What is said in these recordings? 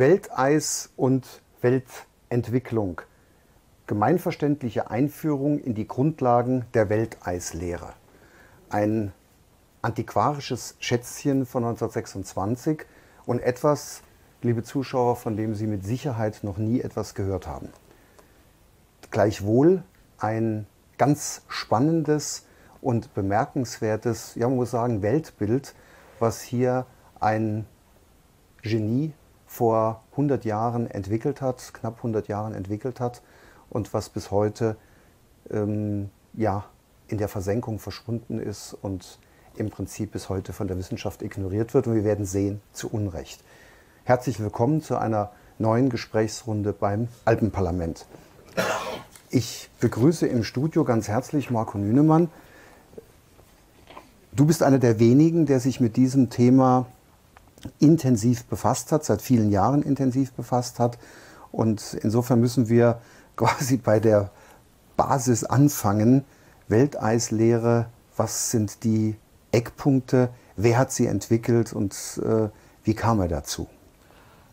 Welteis und Weltentwicklung. Gemeinverständliche Einführung in die Grundlagen der Welteislehre. Ein antiquarisches Schätzchen von 1926 und etwas, liebe Zuschauer, von dem Sie mit Sicherheit noch nie etwas gehört haben. Gleichwohl ein ganz spannendes und bemerkenswertes, ja man muss sagen, Weltbild, was hier ein Genie vor 100 Jahren entwickelt hat, knapp 100 Jahren entwickelt hat und was bis heute ähm, ja, in der Versenkung verschwunden ist und im Prinzip bis heute von der Wissenschaft ignoriert wird. Und wir werden sehen, zu Unrecht. Herzlich willkommen zu einer neuen Gesprächsrunde beim Alpenparlament. Ich begrüße im Studio ganz herzlich Marco Nünemann. Du bist einer der wenigen, der sich mit diesem Thema intensiv befasst hat, seit vielen Jahren intensiv befasst hat. Und insofern müssen wir quasi bei der Basis anfangen. Welteislehre, was sind die Eckpunkte, wer hat sie entwickelt und äh, wie kam er dazu?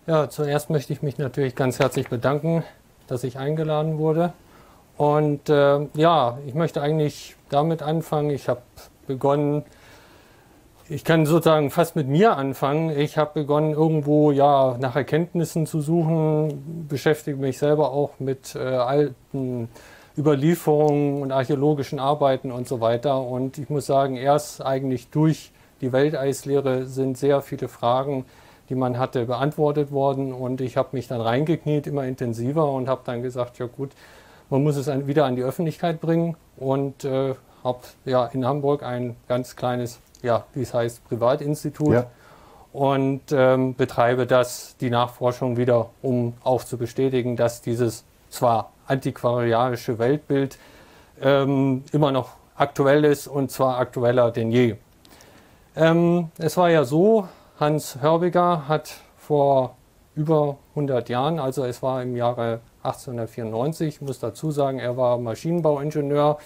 Ja, zuerst möchte ich mich natürlich ganz herzlich bedanken, dass ich eingeladen wurde. Und äh, ja, ich möchte eigentlich damit anfangen. Ich habe begonnen, ich kann sozusagen fast mit mir anfangen. Ich habe begonnen, irgendwo ja nach Erkenntnissen zu suchen, beschäftige mich selber auch mit äh, alten Überlieferungen und archäologischen Arbeiten und so weiter. Und ich muss sagen, erst eigentlich durch die Welteislehre sind sehr viele Fragen, die man hatte, beantwortet worden. Und ich habe mich dann reingekniet, immer intensiver und habe dann gesagt, ja gut, man muss es wieder an die Öffentlichkeit bringen und äh, habe ja in Hamburg ein ganz kleines ja, wie es heißt, Privatinstitut ja. und ähm, betreibe das, die Nachforschung wieder, um auch zu bestätigen, dass dieses zwar antiquarianische Weltbild ähm, immer noch aktuell ist und zwar aktueller denn je. Ähm, es war ja so, Hans Hörbiger hat vor über 100 Jahren, also es war im Jahre 1894, ich muss dazu sagen, er war Maschinenbauingenieur,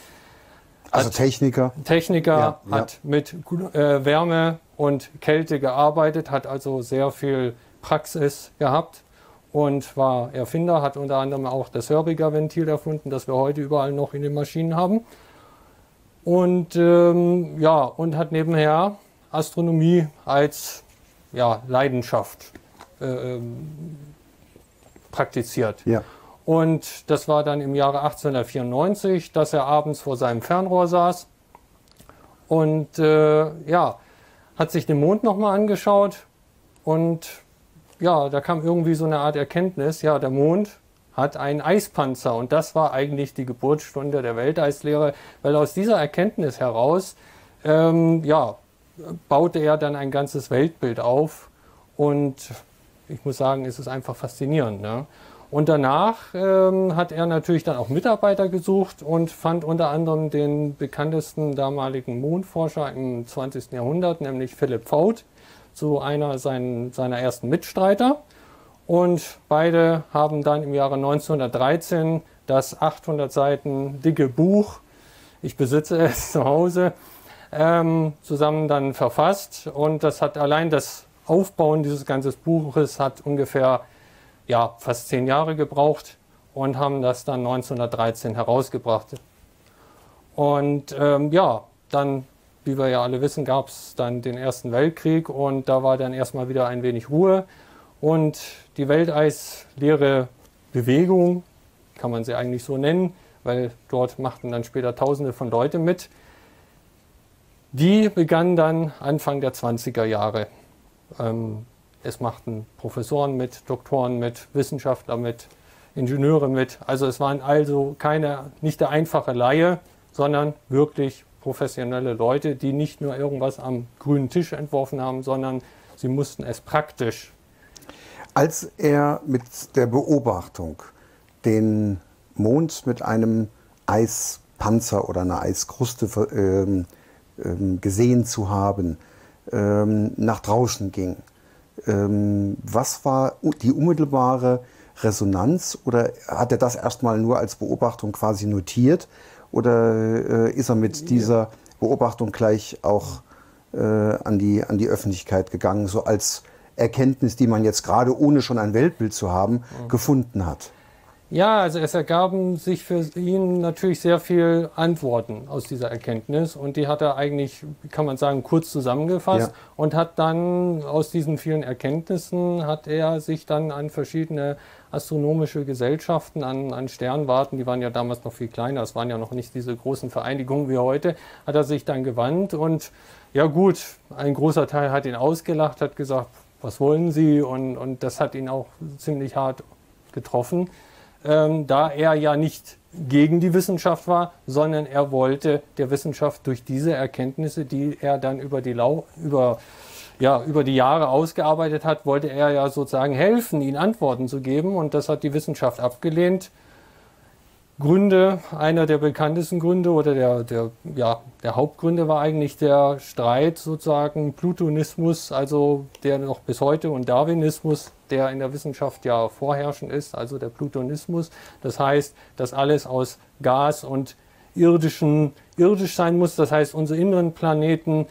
also Techniker. Techniker ja, hat ja. mit äh, Wärme und Kälte gearbeitet, hat also sehr viel Praxis gehabt und war Erfinder, hat unter anderem auch das Hörbiger-Ventil erfunden, das wir heute überall noch in den Maschinen haben. Und ähm, ja, und hat nebenher Astronomie als ja, Leidenschaft äh, ähm, praktiziert. Ja. Und das war dann im Jahre 1894, dass er abends vor seinem Fernrohr saß und äh, ja, hat sich den Mond nochmal angeschaut und ja, da kam irgendwie so eine Art Erkenntnis, ja, der Mond hat einen Eispanzer und das war eigentlich die Geburtsstunde der Welteislehre, weil aus dieser Erkenntnis heraus, ähm, ja, baute er dann ein ganzes Weltbild auf und ich muss sagen, es ist einfach faszinierend. Ne? Und danach ähm, hat er natürlich dann auch Mitarbeiter gesucht und fand unter anderem den bekanntesten damaligen Mondforscher im 20. Jahrhundert, nämlich Philipp Faut, zu einer sein, seiner ersten Mitstreiter. Und beide haben dann im Jahre 1913 das 800 Seiten dicke Buch, ich besitze es zu Hause, ähm, zusammen dann verfasst. Und das hat allein das Aufbauen dieses ganzen Buches hat ungefähr ja, fast zehn Jahre gebraucht und haben das dann 1913 herausgebracht. Und ähm, ja, dann, wie wir ja alle wissen, gab es dann den Ersten Weltkrieg und da war dann erstmal wieder ein wenig Ruhe. Und die Welteislehre Bewegung, kann man sie eigentlich so nennen, weil dort machten dann später Tausende von Leuten mit. Die begann dann Anfang der 20er Jahre. Ähm, es machten Professoren mit, Doktoren mit, Wissenschaftler mit, Ingenieure mit. Also es waren also keine, nicht der einfache Laie, sondern wirklich professionelle Leute, die nicht nur irgendwas am grünen Tisch entworfen haben, sondern sie mussten es praktisch. Als er mit der Beobachtung den Mond mit einem Eispanzer oder einer Eiskruste ähm, ähm, gesehen zu haben, ähm, nach draußen ging, was war die unmittelbare Resonanz oder hat er das erstmal nur als Beobachtung quasi notiert oder äh, ist er mit dieser Beobachtung gleich auch äh, an, die, an die Öffentlichkeit gegangen, so als Erkenntnis, die man jetzt gerade ohne schon ein Weltbild zu haben, gefunden hat? Ja, also es ergaben sich für ihn natürlich sehr viele Antworten aus dieser Erkenntnis und die hat er eigentlich, kann man sagen, kurz zusammengefasst ja. und hat dann aus diesen vielen Erkenntnissen hat er sich dann an verschiedene astronomische Gesellschaften, an, an Sternwarten, die waren ja damals noch viel kleiner, es waren ja noch nicht diese großen Vereinigungen wie heute, hat er sich dann gewandt und ja gut, ein großer Teil hat ihn ausgelacht, hat gesagt, was wollen Sie und, und das hat ihn auch ziemlich hart getroffen ähm, da er ja nicht gegen die Wissenschaft war, sondern er wollte der Wissenschaft durch diese Erkenntnisse, die er dann über die, Lau über, ja, über die Jahre ausgearbeitet hat, wollte er ja sozusagen helfen, ihnen Antworten zu geben. Und das hat die Wissenschaft abgelehnt. Gründe, einer der bekanntesten Gründe oder der, der, ja, der Hauptgründe war eigentlich der Streit sozusagen Plutonismus, also der noch bis heute und Darwinismus, der in der Wissenschaft ja vorherrschend ist, also der Plutonismus. Das heißt, dass alles aus Gas und irdischen, irdisch sein muss. Das heißt, unsere inneren Planeten,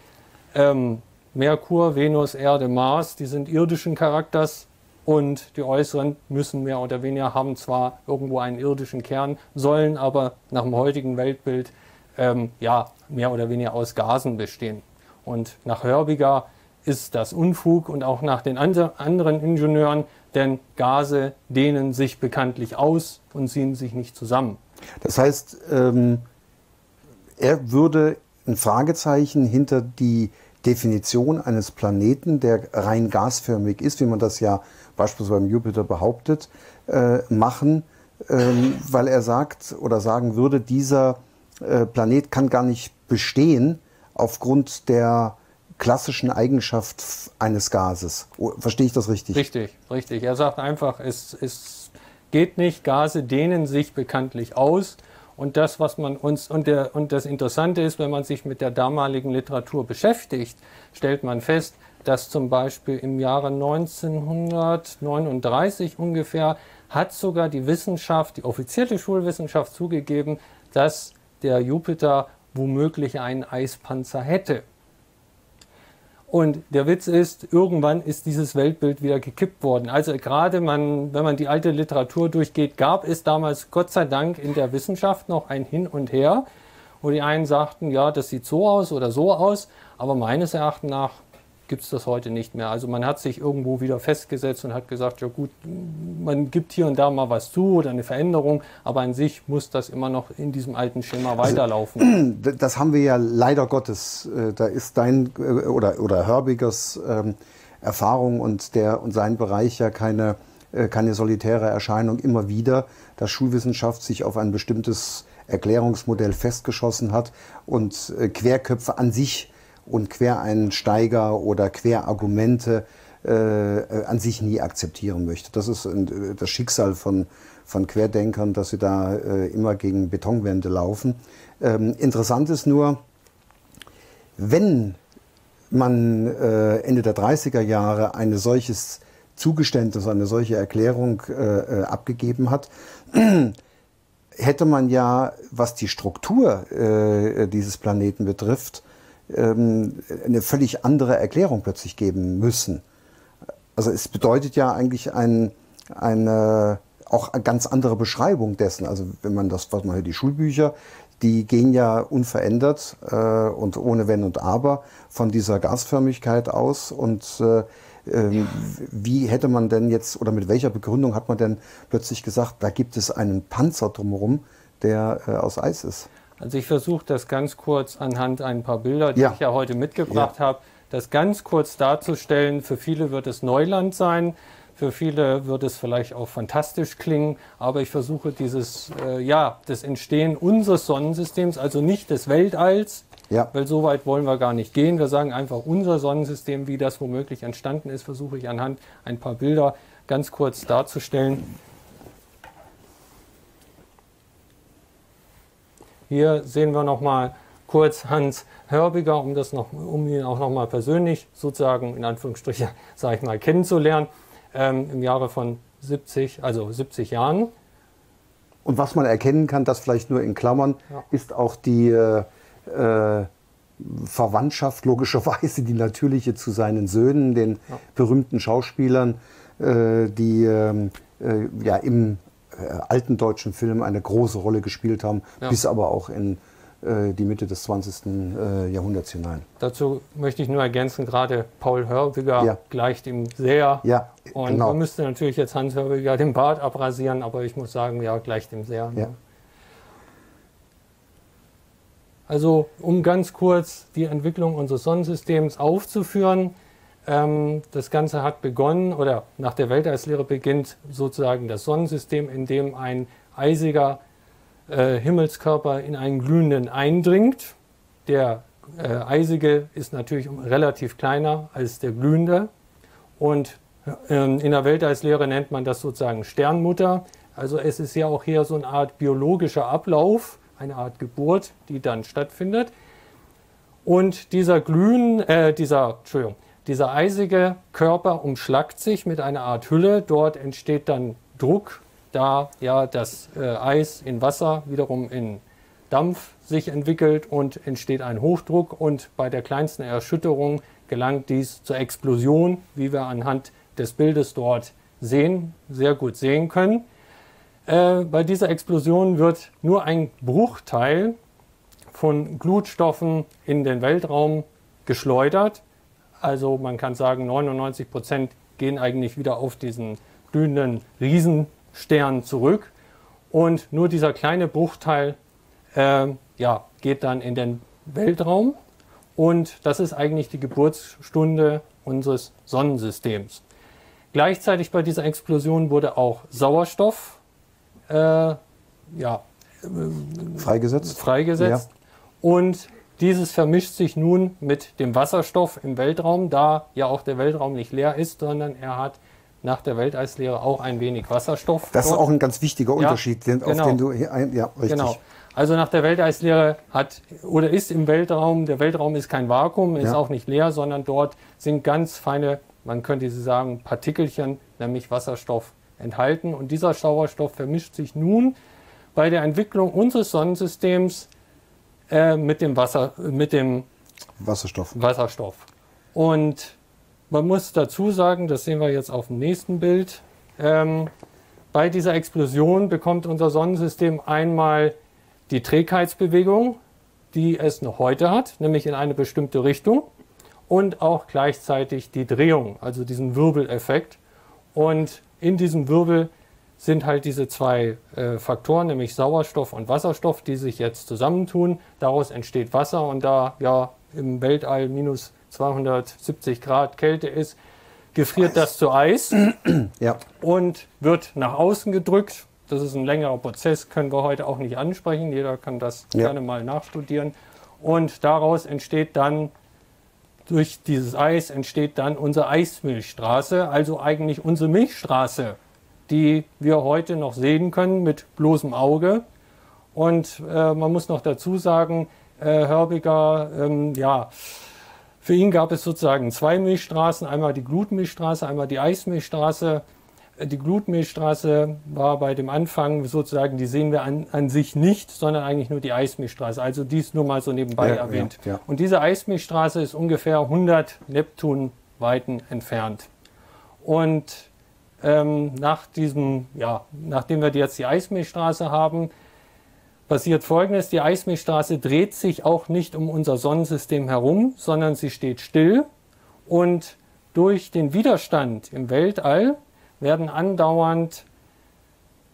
ähm, Merkur, Venus, Erde, Mars, die sind irdischen Charakters und die äußeren müssen mehr oder weniger haben zwar irgendwo einen irdischen Kern, sollen aber nach dem heutigen Weltbild ähm, ja, mehr oder weniger aus Gasen bestehen. Und nach Hörbiger ist das Unfug und auch nach den anderen Ingenieuren, denn Gase dehnen sich bekanntlich aus und ziehen sich nicht zusammen. Das heißt, ähm, er würde ein Fragezeichen hinter die Definition eines Planeten, der rein gasförmig ist, wie man das ja beispielsweise beim Jupiter behauptet, äh, machen, ähm, weil er sagt oder sagen würde, dieser äh, Planet kann gar nicht bestehen aufgrund der klassischen Eigenschaft eines Gases. Verstehe ich das richtig? Richtig, richtig. Er sagt einfach, es, es geht nicht, Gase dehnen sich bekanntlich aus. Und das, was man uns, und, der, und das Interessante ist, wenn man sich mit der damaligen Literatur beschäftigt, stellt man fest, dass zum Beispiel im Jahre 1939 ungefähr hat sogar die Wissenschaft, die offizielle Schulwissenschaft zugegeben, dass der Jupiter womöglich einen Eispanzer hätte. Und der Witz ist, irgendwann ist dieses Weltbild wieder gekippt worden. Also gerade man, wenn man die alte Literatur durchgeht, gab es damals Gott sei Dank in der Wissenschaft noch ein Hin und Her, wo die einen sagten, ja, das sieht so aus oder so aus, aber meines Erachtens nach gibt es das heute nicht mehr. Also man hat sich irgendwo wieder festgesetzt und hat gesagt, ja gut, man gibt hier und da mal was zu oder eine Veränderung, aber an sich muss das immer noch in diesem alten Schema also, weiterlaufen. Das haben wir ja leider Gottes. Äh, da ist dein äh, oder, oder Hörbigers ähm, Erfahrung und, der, und sein Bereich ja keine, äh, keine solitäre Erscheinung immer wieder, dass Schulwissenschaft sich auf ein bestimmtes Erklärungsmodell festgeschossen hat und Querköpfe an sich und Quereinsteiger oder Querargumente äh, an sich nie akzeptieren möchte. Das ist äh, das Schicksal von, von Querdenkern, dass sie da äh, immer gegen Betonwände laufen. Ähm, interessant ist nur, wenn man äh, Ende der 30er Jahre ein solches Zugeständnis, eine solche Erklärung äh, äh, abgegeben hat, hätte man ja, was die Struktur dieses Planeten betrifft, ähm, eine völlig andere Erklärung plötzlich geben müssen. Also es bedeutet ja eigentlich ein, eine auch eine ganz andere Beschreibung dessen. Also wenn man das, was man hier die Schulbücher, die gehen ja unverändert äh, und ohne Wenn und Aber von dieser Gasförmigkeit aus. Und äh, äh, wie hätte man denn jetzt oder mit welcher Begründung hat man denn plötzlich gesagt, da gibt es einen Panzer drumherum, der äh, aus Eis ist? Also ich versuche das ganz kurz anhand ein paar Bilder, die ja. ich ja heute mitgebracht ja. habe, das ganz kurz darzustellen. Für viele wird es Neuland sein, für viele wird es vielleicht auch fantastisch klingen, aber ich versuche dieses, äh, ja, das Entstehen unseres Sonnensystems, also nicht des Weltalls, ja. weil so weit wollen wir gar nicht gehen. Wir sagen einfach unser Sonnensystem, wie das womöglich entstanden ist, versuche ich anhand ein paar Bilder ganz kurz darzustellen. Hier sehen wir noch mal kurz Hans Hörbiger, um, das noch, um ihn auch noch mal persönlich sozusagen in Anführungsstrichen, sage ich mal, kennenzulernen, ähm, im Jahre von 70, also 70 Jahren. Und was man erkennen kann, das vielleicht nur in Klammern, ja. ist auch die, äh, Verwandtschaft, logischerweise die natürliche zu seinen Söhnen, den ja. berühmten Schauspielern, äh, die ähm, äh, ja im äh, alten deutschen Film eine große Rolle gespielt haben, ja. bis aber auch in äh, die Mitte des 20. Äh, Jahrhunderts hinein. Dazu möchte ich nur ergänzen, gerade Paul Hörbiger ja. gleicht ihm sehr. Ja, und genau. man müsste natürlich jetzt Hans Hörbiger den Bart abrasieren, aber ich muss sagen, ja, gleicht ihm sehr. Ja. Also um ganz kurz die Entwicklung unseres Sonnensystems aufzuführen. Ähm, das Ganze hat begonnen, oder nach der Welteislehre beginnt sozusagen das Sonnensystem, in dem ein eisiger äh, Himmelskörper in einen glühenden eindringt. Der äh, eisige ist natürlich relativ kleiner als der glühende. Und ähm, in der Welteislehre nennt man das sozusagen Sternmutter. Also es ist ja auch hier so eine Art biologischer Ablauf eine Art Geburt, die dann stattfindet. Und dieser Glühen, äh, dieser, Entschuldigung, dieser eisige Körper umschlagt sich mit einer Art Hülle. Dort entsteht dann Druck, da ja das äh, Eis in Wasser wiederum in Dampf sich entwickelt und entsteht ein Hochdruck und bei der kleinsten Erschütterung gelangt dies zur Explosion, wie wir anhand des Bildes dort sehen, sehr gut sehen können. Äh, bei dieser Explosion wird nur ein Bruchteil von Glutstoffen in den Weltraum geschleudert. Also man kann sagen, 99 Prozent gehen eigentlich wieder auf diesen glühenden Riesenstern zurück. Und nur dieser kleine Bruchteil äh, ja, geht dann in den Weltraum. Und das ist eigentlich die Geburtsstunde unseres Sonnensystems. Gleichzeitig bei dieser Explosion wurde auch Sauerstoff äh, ja, freigesetzt. freigesetzt. Ja. Und dieses vermischt sich nun mit dem Wasserstoff im Weltraum, da ja auch der Weltraum nicht leer ist, sondern er hat nach der Welteislehre auch ein wenig Wasserstoff. Das dort. ist auch ein ganz wichtiger Unterschied, ja, genau. auf den du hier ein, ja, richtig. Genau. Also nach der Welteislehre hat oder ist im Weltraum, der Weltraum ist kein Vakuum, ist ja. auch nicht leer, sondern dort sind ganz feine, man könnte sie sagen, Partikelchen, nämlich Wasserstoff enthalten. Und dieser Sauerstoff vermischt sich nun bei der Entwicklung unseres Sonnensystems äh, mit dem Wasser, mit dem Wasserstoff. Wasserstoff. Und man muss dazu sagen, das sehen wir jetzt auf dem nächsten Bild, ähm, bei dieser Explosion bekommt unser Sonnensystem einmal die Trägheitsbewegung, die es noch heute hat, nämlich in eine bestimmte Richtung und auch gleichzeitig die Drehung, also diesen Wirbeleffekt. Und in diesem Wirbel sind halt diese zwei äh, Faktoren, nämlich Sauerstoff und Wasserstoff, die sich jetzt zusammentun. Daraus entsteht Wasser und da ja im Weltall minus 270 Grad Kälte ist, gefriert das zu Eis ja. und wird nach außen gedrückt. Das ist ein längerer Prozess, können wir heute auch nicht ansprechen. Jeder kann das ja. gerne mal nachstudieren. Und daraus entsteht dann durch dieses Eis entsteht dann unsere Eismilchstraße, also eigentlich unsere Milchstraße, die wir heute noch sehen können mit bloßem Auge. Und äh, man muss noch dazu sagen, äh, Hörbiger, ähm, ja, für ihn gab es sozusagen zwei Milchstraßen, einmal die Glutmilchstraße, einmal die Eismilchstraße. Die Glutmilchstraße war bei dem Anfang sozusagen, die sehen wir an, an sich nicht, sondern eigentlich nur die Eismilchstraße. Also dies nur mal so nebenbei ja, erwähnt. Ja, ja. Und diese Eismilchstraße ist ungefähr 100 Neptunweiten entfernt. Und ähm, nach diesem, ja, nachdem wir jetzt die Eismilchstraße haben, passiert Folgendes. Die Eismilchstraße dreht sich auch nicht um unser Sonnensystem herum, sondern sie steht still. Und durch den Widerstand im Weltall werden andauernd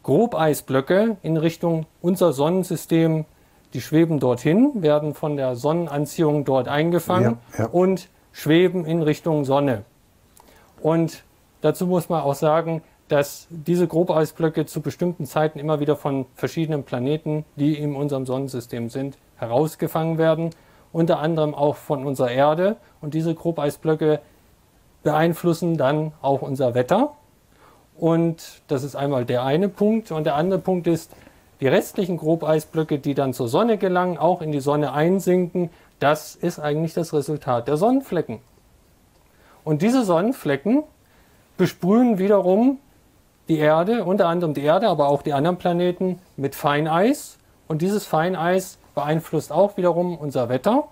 Grobeisblöcke in Richtung unser Sonnensystem, die schweben dorthin, werden von der Sonnenanziehung dort eingefangen ja, ja. und schweben in Richtung Sonne. Und dazu muss man auch sagen, dass diese Grobeisblöcke zu bestimmten Zeiten immer wieder von verschiedenen Planeten, die in unserem Sonnensystem sind, herausgefangen werden, unter anderem auch von unserer Erde. Und diese Grobeisblöcke beeinflussen dann auch unser Wetter. Und das ist einmal der eine Punkt. Und der andere Punkt ist, die restlichen Grobeisblöcke, die dann zur Sonne gelangen, auch in die Sonne einsinken, das ist eigentlich das Resultat der Sonnenflecken. Und diese Sonnenflecken besprühen wiederum die Erde, unter anderem die Erde, aber auch die anderen Planeten mit Feineis. Und dieses Feineis beeinflusst auch wiederum unser Wetter.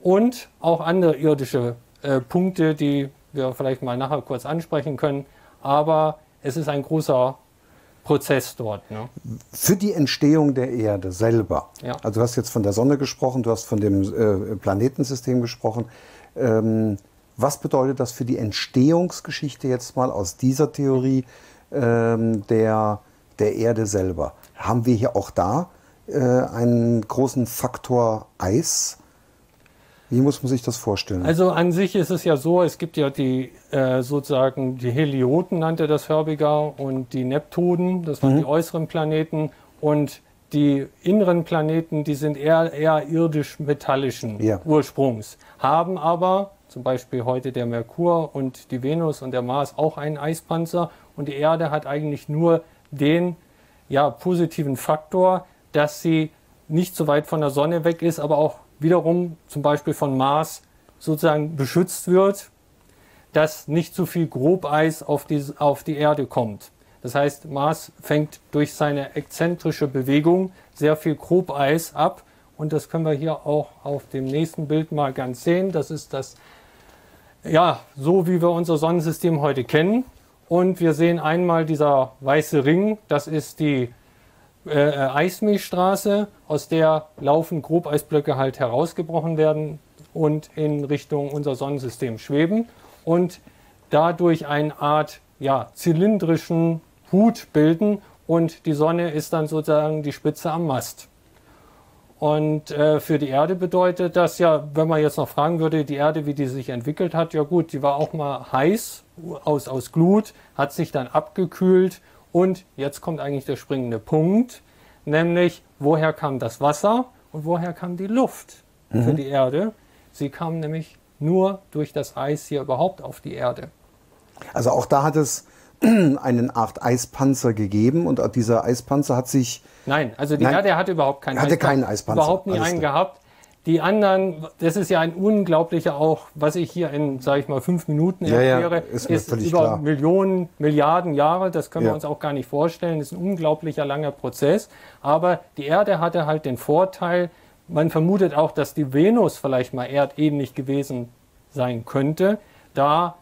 und auch andere irdische äh, Punkte, die wir vielleicht mal nachher kurz ansprechen können. Aber es ist ein großer Prozess dort. Ne? Für die Entstehung der Erde selber. Ja. Also du hast jetzt von der Sonne gesprochen, du hast von dem äh, Planetensystem gesprochen. Ähm, was bedeutet das für die Entstehungsgeschichte jetzt mal aus dieser Theorie ähm, der, der Erde selber? Haben wir hier auch da äh, einen großen Faktor Eis? Wie muss man sich das vorstellen? Also an sich ist es ja so, es gibt ja die äh, sozusagen die Helioten nannte das Hörbiger und die Neptoden, das waren mhm. die äußeren Planeten und die inneren Planeten, die sind eher, eher irdisch-metallischen ja. Ursprungs, haben aber zum Beispiel heute der Merkur und die Venus und der Mars auch einen Eispanzer und die Erde hat eigentlich nur den ja, positiven Faktor, dass sie nicht so weit von der Sonne weg ist, aber auch wiederum zum Beispiel von Mars sozusagen beschützt wird, dass nicht zu viel Grobeis auf die, auf die Erde kommt. Das heißt, Mars fängt durch seine exzentrische Bewegung sehr viel Grobeis ab. Und das können wir hier auch auf dem nächsten Bild mal ganz sehen. Das ist das, ja, so wie wir unser Sonnensystem heute kennen. Und wir sehen einmal dieser weiße Ring, das ist die äh, Eismilchstraße, aus der laufend Grobeisblöcke halt herausgebrochen werden und in Richtung unser Sonnensystem schweben und dadurch eine Art ja, zylindrischen Hut bilden und die Sonne ist dann sozusagen die Spitze am Mast. Und äh, für die Erde bedeutet das ja, wenn man jetzt noch fragen würde, die Erde, wie die sich entwickelt hat, ja gut, die war auch mal heiß aus, aus Glut, hat sich dann abgekühlt und jetzt kommt eigentlich der springende Punkt, nämlich woher kam das Wasser und woher kam die Luft mhm. für die Erde? Sie kam nämlich nur durch das Eis hier überhaupt auf die Erde. Also auch da hat es eine Art Eispanzer gegeben und dieser Eispanzer hat sich. Nein, also die Nein, Erde hatte überhaupt keinen hatte Eispanzer. Keinen Eispanzer. Überhaupt nie einen gehabt. Die anderen, das ist ja ein unglaublicher auch, was ich hier in, sage ich mal, fünf Minuten ja, erkläre, ja, ist, ist über klar. Millionen, Milliarden Jahre, das können ja. wir uns auch gar nicht vorstellen, das ist ein unglaublicher langer Prozess. Aber die Erde hatte halt den Vorteil, man vermutet auch, dass die Venus vielleicht mal erdähnlich gewesen sein könnte, da,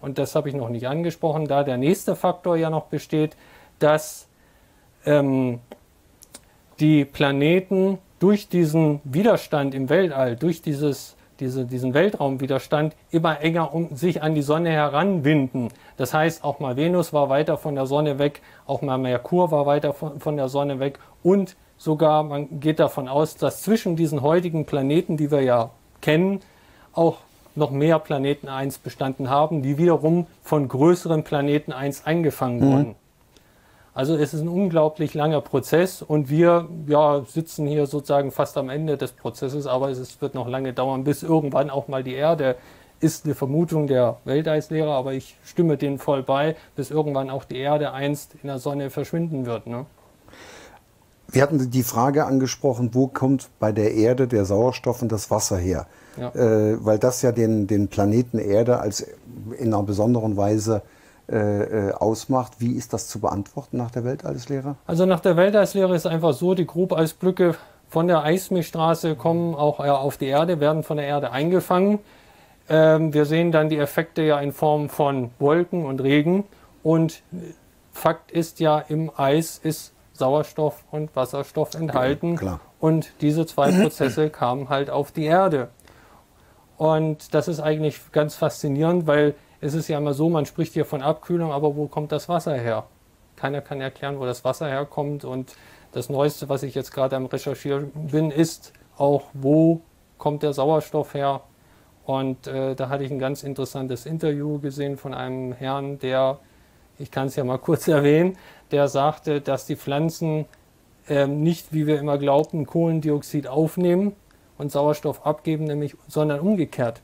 und das habe ich noch nicht angesprochen, da der nächste Faktor ja noch besteht, dass ähm, die Planeten durch diesen Widerstand im Weltall, durch dieses, diese, diesen Weltraumwiderstand immer enger um sich an die Sonne heranwinden. Das heißt, auch mal Venus war weiter von der Sonne weg, auch mal Merkur war weiter von, von der Sonne weg und sogar, man geht davon aus, dass zwischen diesen heutigen Planeten, die wir ja kennen, auch noch mehr Planeten 1 bestanden haben, die wiederum von größeren Planeten 1 eingefangen mhm. wurden. Also es ist ein unglaublich langer Prozess und wir ja, sitzen hier sozusagen fast am Ende des Prozesses, aber es wird noch lange dauern, bis irgendwann auch mal die Erde ist eine Vermutung der Welteislehrer, aber ich stimme denen voll bei, bis irgendwann auch die Erde einst in der Sonne verschwinden wird. Ne? Wir hatten die Frage angesprochen, wo kommt bei der Erde der Sauerstoff und das Wasser her? Ja. Äh, weil das ja den, den Planeten Erde als in einer besonderen Weise äh, äh, ausmacht. Wie ist das zu beantworten nach der Welteislehre? Also nach der Welteislehre ist einfach so, die Grubeisblöcke von der Eismilchstraße kommen auch auf die Erde, werden von der Erde eingefangen. Ähm, wir sehen dann die Effekte ja in Form von Wolken und Regen. Und Fakt ist ja, im Eis ist Sauerstoff und Wasserstoff enthalten. Klar. Und diese zwei Prozesse kamen halt auf die Erde. Und das ist eigentlich ganz faszinierend, weil es ist ja immer so, man spricht hier von Abkühlung, aber wo kommt das Wasser her? Keiner kann erklären, wo das Wasser herkommt. Und das Neueste, was ich jetzt gerade am Recherchieren bin, ist auch, wo kommt der Sauerstoff her? Und äh, da hatte ich ein ganz interessantes Interview gesehen von einem Herrn, der, ich kann es ja mal kurz erwähnen, der sagte, dass die Pflanzen äh, nicht, wie wir immer glaubten, Kohlendioxid aufnehmen und Sauerstoff abgeben, nämlich, sondern umgekehrt.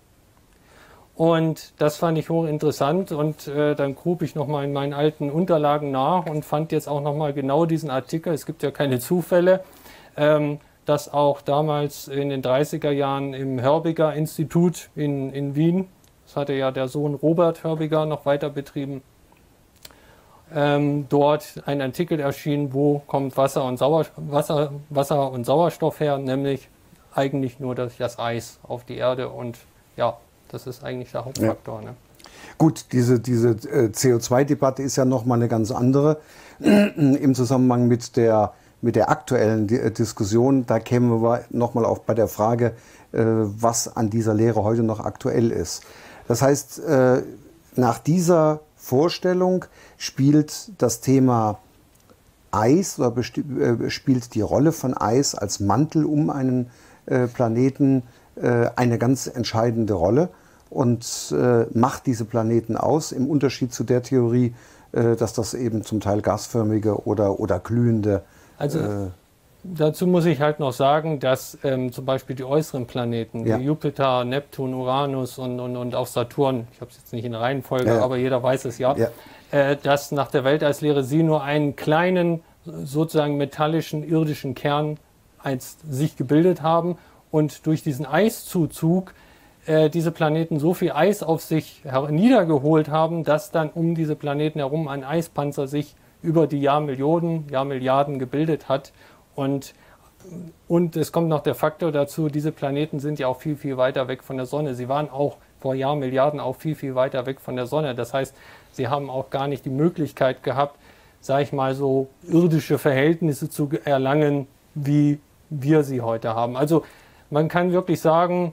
Und das fand ich hochinteressant und äh, dann grub ich nochmal in meinen alten Unterlagen nach und fand jetzt auch nochmal genau diesen Artikel, es gibt ja keine Zufälle, ähm, dass auch damals in den 30er Jahren im Hörbiger Institut in, in Wien, das hatte ja der Sohn Robert Hörbiger noch weiter betrieben, ähm, dort ein Artikel erschien, wo kommt Wasser und, Sauer, Wasser, Wasser und Sauerstoff her, nämlich eigentlich nur durch das Eis auf die Erde und ja, das ist eigentlich der Hauptfaktor. Ja. Ne? Gut, diese, diese äh, CO2-Debatte ist ja nochmal eine ganz andere im Zusammenhang mit der, mit der aktuellen äh, Diskussion. Da kämen wir nochmal auf bei der Frage, äh, was an dieser Lehre heute noch aktuell ist. Das heißt, nach dieser Vorstellung spielt das Thema Eis oder spielt die Rolle von Eis als Mantel um einen Planeten eine ganz entscheidende Rolle und äh, macht diese Planeten aus, im Unterschied zu der Theorie, äh, dass das eben zum Teil gasförmige oder, oder glühende. Also äh, dazu muss ich halt noch sagen, dass ähm, zum Beispiel die äußeren Planeten, ja. wie Jupiter, Neptun, Uranus und, und, und auch Saturn, ich habe es jetzt nicht in der Reihenfolge, ja, ja. aber jeder weiß es ja, äh, dass nach der Welteislehre sie nur einen kleinen, sozusagen metallischen, irdischen Kern als sich gebildet haben und durch diesen Eiszuzug äh, diese Planeten so viel Eis auf sich niedergeholt haben, dass dann um diese Planeten herum ein Eispanzer sich über die Jahrmillionen, Jahrmilliarden gebildet hat. Und, und es kommt noch der Faktor dazu, diese Planeten sind ja auch viel, viel weiter weg von der Sonne. Sie waren auch vor Jahrmilliarden auch viel, viel weiter weg von der Sonne. Das heißt, sie haben auch gar nicht die Möglichkeit gehabt, sage ich mal, so irdische Verhältnisse zu erlangen, wie wir sie heute haben. Also man kann wirklich sagen,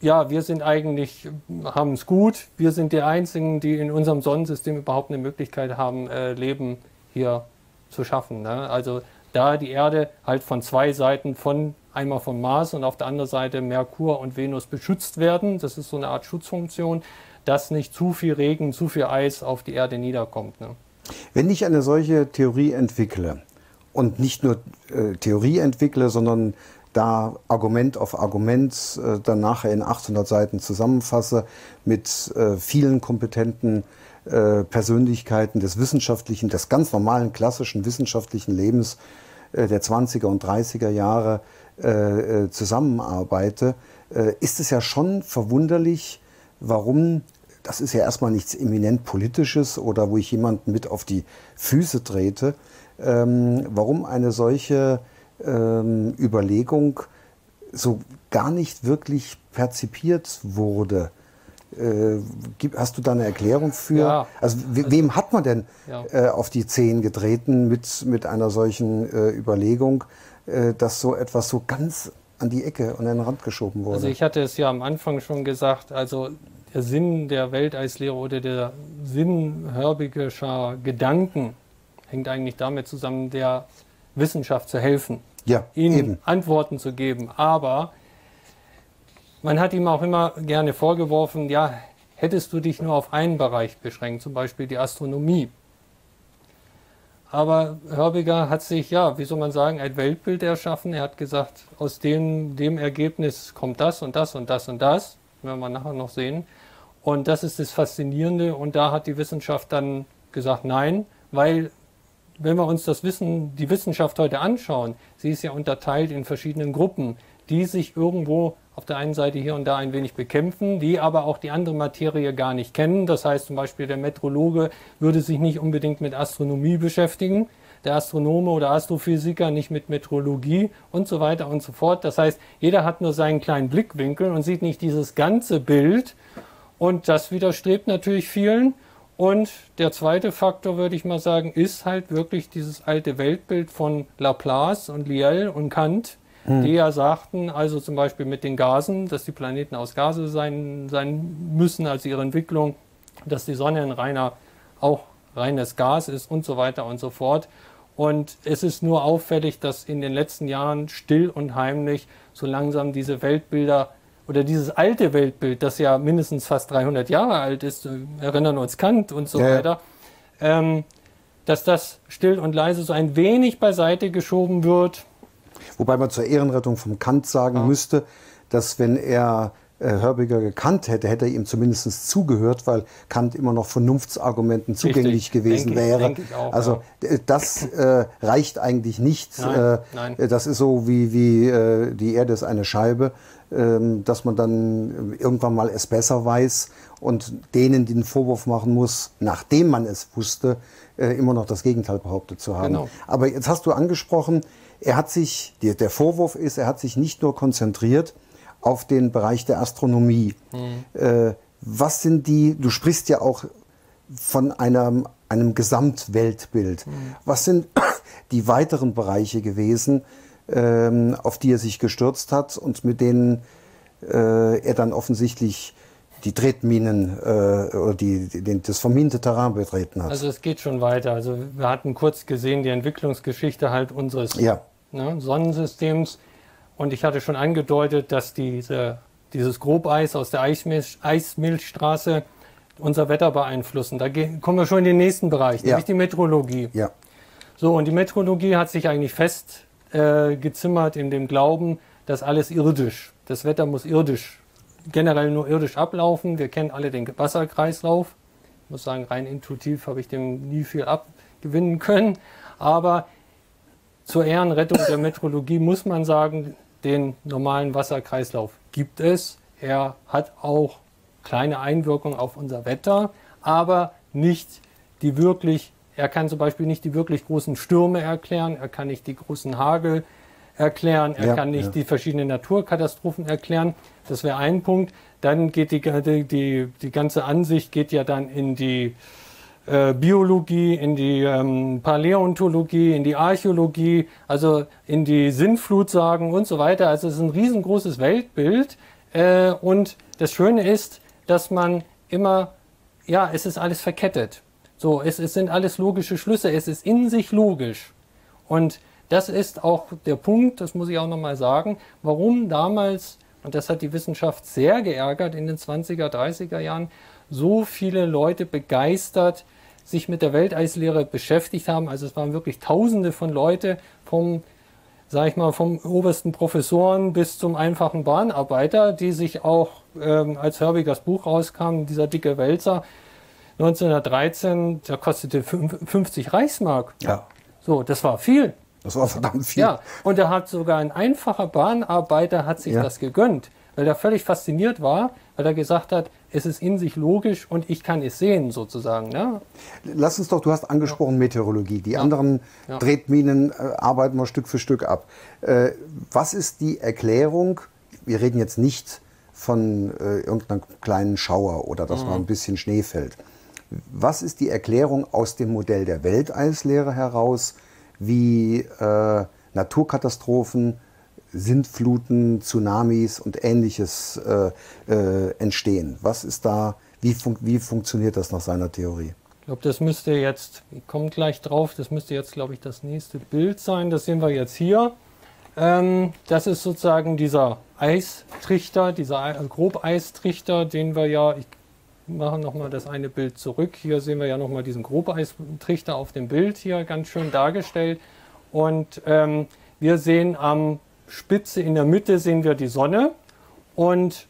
ja, wir sind eigentlich, haben es gut. Wir sind die Einzigen, die in unserem Sonnensystem überhaupt eine Möglichkeit haben, äh, Leben hier zu schaffen. Ne? Also da die Erde halt von zwei Seiten von einmal vom Mars und auf der anderen Seite Merkur und Venus beschützt werden. Das ist so eine Art Schutzfunktion, dass nicht zu viel Regen, zu viel Eis auf die Erde niederkommt. Ne? Wenn ich eine solche Theorie entwickle und nicht nur äh, Theorie entwickle, sondern da Argument auf Argument äh, dann nachher in 800 Seiten zusammenfasse mit äh, vielen kompetenten äh, Persönlichkeiten des wissenschaftlichen, des ganz normalen klassischen wissenschaftlichen Lebens äh, der 20er und 30er Jahre äh, äh, zusammenarbeite, ist es ja schon verwunderlich, warum das ist ja erstmal nichts eminent Politisches oder wo ich jemanden mit auf die Füße trete, ähm, warum eine solche ähm, Überlegung so gar nicht wirklich perzipiert wurde. Äh, hast du da eine Erklärung für? Ja, also, we wem hat man denn ja. äh, auf die Zehen getreten mit, mit einer solchen äh, Überlegung, äh, dass so etwas so ganz an die Ecke und an den Rand geschoben wurde? Also ich hatte es ja am Anfang schon gesagt, also der Sinn der Welteislehre oder der Sinn hörbigischer Gedanken hängt eigentlich damit zusammen, der Wissenschaft zu helfen, ja, ihnen eben. Antworten zu geben. Aber man hat ihm auch immer gerne vorgeworfen, ja, hättest du dich nur auf einen Bereich beschränkt, zum Beispiel die Astronomie. Aber Hörbiger hat sich, ja, wie soll man sagen, ein Weltbild erschaffen. Er hat gesagt, aus dem, dem Ergebnis kommt das und das und das und das. Werden wir nachher noch sehen. Und das ist das Faszinierende. Und da hat die Wissenschaft dann gesagt, nein, weil wenn wir uns das Wissen, die Wissenschaft heute anschauen, sie ist ja unterteilt in verschiedenen Gruppen, die sich irgendwo auf der einen Seite hier und da ein wenig bekämpfen, die aber auch die andere Materie gar nicht kennen. Das heißt zum Beispiel, der Metrologe würde sich nicht unbedingt mit Astronomie beschäftigen, der Astronome oder Astrophysiker nicht mit Metrologie und so weiter und so fort. Das heißt, jeder hat nur seinen kleinen Blickwinkel und sieht nicht dieses ganze Bild. Und das widerstrebt natürlich vielen. Und der zweite Faktor, würde ich mal sagen, ist halt wirklich dieses alte Weltbild von Laplace und Lyell und Kant, hm. die ja sagten, also zum Beispiel mit den Gasen, dass die Planeten aus Gase sein, sein müssen, also ihre Entwicklung, dass die Sonne ein reiner, auch reines Gas ist und so weiter und so fort. Und es ist nur auffällig, dass in den letzten Jahren still und heimlich so langsam diese Weltbilder oder dieses alte Weltbild, das ja mindestens fast 300 Jahre alt ist, äh, erinnern uns Kant und so ja. weiter, ähm, dass das still und leise so ein wenig beiseite geschoben wird. Wobei man zur Ehrenrettung vom Kant sagen ja. müsste, dass wenn er äh, Hörbiger gekannt hätte, hätte er ihm zumindest zugehört, weil Kant immer noch Vernunftsargumenten zugänglich Richtig, gewesen denke, wäre. Auch, also ja. das äh, reicht eigentlich nicht. Nein, äh, nein. Das ist so wie, wie äh, die Erde ist eine Scheibe. Ähm, dass man dann irgendwann mal es besser weiß und denen den Vorwurf machen muss, nachdem man es wusste, äh, immer noch das Gegenteil behauptet zu haben. Genau. Aber jetzt hast du angesprochen, er hat sich, der Vorwurf ist, er hat sich nicht nur konzentriert auf den Bereich der Astronomie. Mhm. Äh, was sind die, du sprichst ja auch von einem, einem Gesamtweltbild. Mhm. Was sind die weiteren Bereiche gewesen, ähm, auf die er sich gestürzt hat und mit denen äh, er dann offensichtlich die Tretminen äh, oder die, die, das verminte Terrain betreten hat. Also es geht schon weiter. Also wir hatten kurz gesehen die Entwicklungsgeschichte halt unseres ja. ne, Sonnensystems und ich hatte schon angedeutet, dass diese, dieses Grobeis aus der Eismilch, Eismilchstraße unser Wetter beeinflussen. Da kommen wir schon in den nächsten Bereich, ja. nämlich die Meteorologie. Ja. So, und die Meteorologie hat sich eigentlich fest äh, gezimmert in dem Glauben, dass alles irdisch, das Wetter muss irdisch generell nur irdisch ablaufen. Wir kennen alle den Wasserkreislauf. Ich muss sagen, rein intuitiv habe ich dem nie viel abgewinnen können. Aber zur Ehrenrettung der Metrologie muss man sagen, den normalen Wasserkreislauf gibt es. Er hat auch kleine Einwirkungen auf unser Wetter, aber nicht die wirklich, er kann zum Beispiel nicht die wirklich großen Stürme erklären, er kann nicht die großen Hagel erklären, er ja, kann nicht ja. die verschiedenen Naturkatastrophen erklären. Das wäre ein Punkt. Dann geht die, die, die ganze Ansicht geht ja dann in die äh, Biologie, in die ähm, Paläontologie, in die Archäologie, also in die Sintflutsagen und so weiter. Also es ist ein riesengroßes Weltbild. Äh, und das Schöne ist, dass man immer, ja, es ist alles verkettet. So, es, es sind alles logische Schlüsse, es ist in sich logisch. Und das ist auch der Punkt, das muss ich auch nochmal sagen, warum damals, und das hat die Wissenschaft sehr geärgert in den 20er, 30er Jahren, so viele Leute begeistert sich mit der Welteislehre beschäftigt haben. Also es waren wirklich Tausende von Leute vom, sag ich mal, vom obersten Professoren bis zum einfachen Bahnarbeiter, die sich auch, ähm, als Herbigers Buch rauskam, dieser dicke Wälzer, 1913, der kostete 50 Reichsmark. Ja. So, das war viel. Das war verdammt viel. Ja, und da hat sogar ein einfacher Bahnarbeiter hat sich ja. das gegönnt, weil er völlig fasziniert war, weil er gesagt hat, es ist in sich logisch und ich kann es sehen sozusagen. Ne? Lass uns doch, du hast angesprochen ja. Meteorologie. Die ja. anderen ja. Tretminen äh, arbeiten wir Stück für Stück ab. Äh, was ist die Erklärung? Wir reden jetzt nicht von äh, irgendeinem kleinen Schauer oder dass mhm. mal ein bisschen Schnee fällt. Was ist die Erklärung aus dem Modell der Welteislehre heraus? wie äh, Naturkatastrophen, Sintfluten, Tsunamis und ähnliches äh, äh, entstehen. Was ist da, wie, fun wie funktioniert das nach seiner Theorie? Ich glaube, das müsste jetzt, ich komme gleich drauf, das müsste jetzt, glaube ich, das nächste Bild sein. Das sehen wir jetzt hier. Ähm, das ist sozusagen dieser Eistrichter, dieser Grobeistrichter, den wir ja, ich machen nochmal das eine Bild zurück. Hier sehen wir ja nochmal diesen Grobeistrichter auf dem Bild hier ganz schön dargestellt. Und ähm, wir sehen am Spitze in der Mitte sehen wir die Sonne und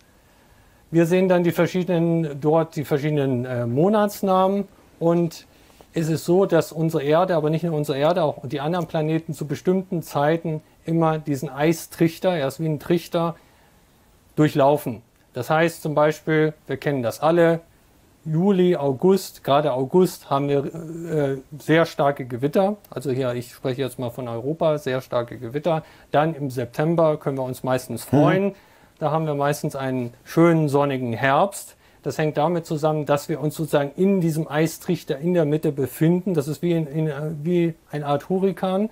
wir sehen dann die verschiedenen, dort die verschiedenen äh, Monatsnamen und es ist so, dass unsere Erde, aber nicht nur unsere Erde, auch die anderen Planeten zu bestimmten Zeiten immer diesen Eistrichter, er ist wie ein Trichter, durchlaufen. Das heißt zum Beispiel, wir kennen das alle, Juli, August, gerade August haben wir äh, sehr starke Gewitter. Also hier, ich spreche jetzt mal von Europa, sehr starke Gewitter. Dann im September können wir uns meistens mhm. freuen. Mhm. Da haben wir meistens einen schönen sonnigen Herbst. Das hängt damit zusammen, dass wir uns sozusagen in diesem Eistrichter in der Mitte befinden. Das ist wie, in, in, wie eine Art Hurrikan.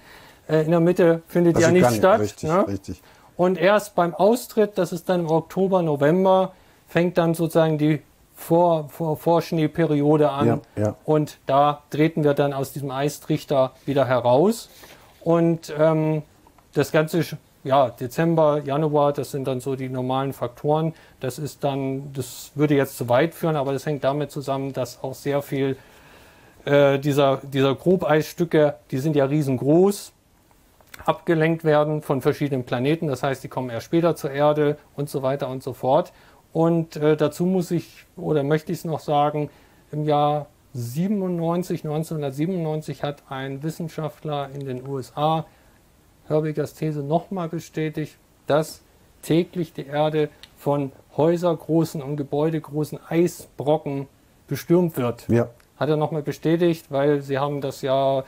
Äh, in der Mitte findet das ja nicht statt. Richtig, ne? richtig. Und erst beim Austritt, das ist dann im Oktober, November, fängt dann sozusagen die Vor, Vor, Vorschneeperiode an. Ja, ja. Und da treten wir dann aus diesem Eistrichter wieder heraus. Und ähm, das Ganze, ja, Dezember, Januar, das sind dann so die normalen Faktoren. Das ist dann, das würde jetzt zu weit führen, aber das hängt damit zusammen, dass auch sehr viel äh, dieser, dieser Grobeisstücke, die sind ja riesengroß, abgelenkt werden von verschiedenen Planeten. Das heißt, die kommen erst später zur Erde und so weiter und so fort. Und äh, dazu muss ich oder möchte ich es noch sagen, im Jahr 97, 1997 hat ein Wissenschaftler in den USA Herbigers These nochmal bestätigt, dass täglich die Erde von häusergroßen und gebäudegroßen Eisbrocken bestürmt wird. Ja. Hat er nochmal bestätigt, weil sie haben das ja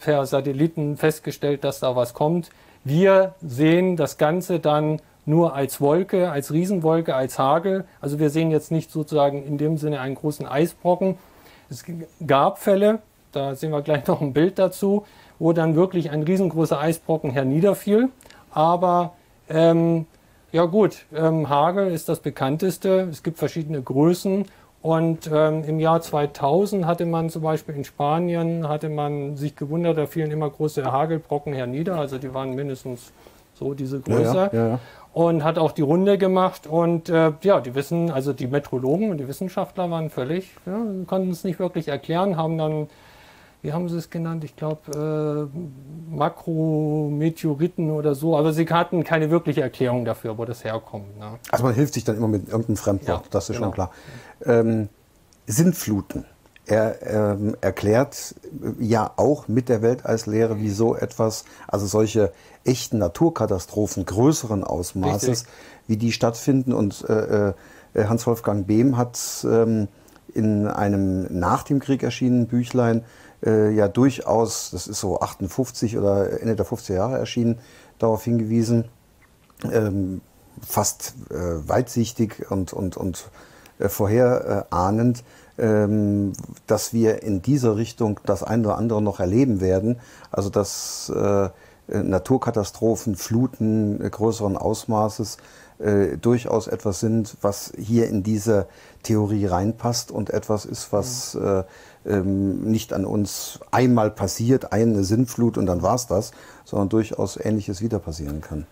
per Satelliten festgestellt, dass da was kommt. Wir sehen das Ganze dann nur als Wolke, als Riesenwolke, als Hagel. Also wir sehen jetzt nicht sozusagen in dem Sinne einen großen Eisbrocken. Es gab Fälle, da sehen wir gleich noch ein Bild dazu, wo dann wirklich ein riesengroßer Eisbrocken herniederfiel. Aber ähm, ja gut, ähm, Hagel ist das bekannteste. Es gibt verschiedene Größen. Und ähm, im Jahr 2000 hatte man zum Beispiel in Spanien, hatte man sich gewundert, da fielen immer große Hagelbrocken hernieder. Also die waren mindestens so diese Größe. Ja, ja, und hat auch die Runde gemacht. Und äh, ja, die wissen, also die Metrologen und die Wissenschaftler waren völlig, ja, konnten es nicht wirklich erklären, haben dann wie haben sie es genannt? Ich glaube, äh, Makrometeoriten oder so. Aber sie hatten keine wirkliche Erklärung dafür, wo das herkommt. Ne? Also man hilft sich dann immer mit irgendeinem Fremdwort, ja, das ist genau. schon klar. Ähm, Sintfluten. Er ähm, erklärt ja auch mit der Welteislehre, wie so etwas, also solche echten Naturkatastrophen größeren Ausmaßes, Richtig. wie die stattfinden. Und äh, äh, Hans-Wolfgang Behm hat ähm, in einem nach dem Krieg erschienenen Büchlein äh, ja durchaus, das ist so 58 oder Ende der 50er Jahre erschienen, darauf hingewiesen, ähm, fast äh, weitsichtig und, und, und äh, vorherahnend, ähm, dass wir in dieser Richtung das eine oder andere noch erleben werden. Also dass äh, Naturkatastrophen, Fluten äh, größeren Ausmaßes äh, durchaus etwas sind, was hier in diese Theorie reinpasst und etwas ist, was mhm. äh, ähm, nicht an uns einmal passiert, eine Sinnflut und dann war es das, sondern durchaus Ähnliches wieder passieren kann.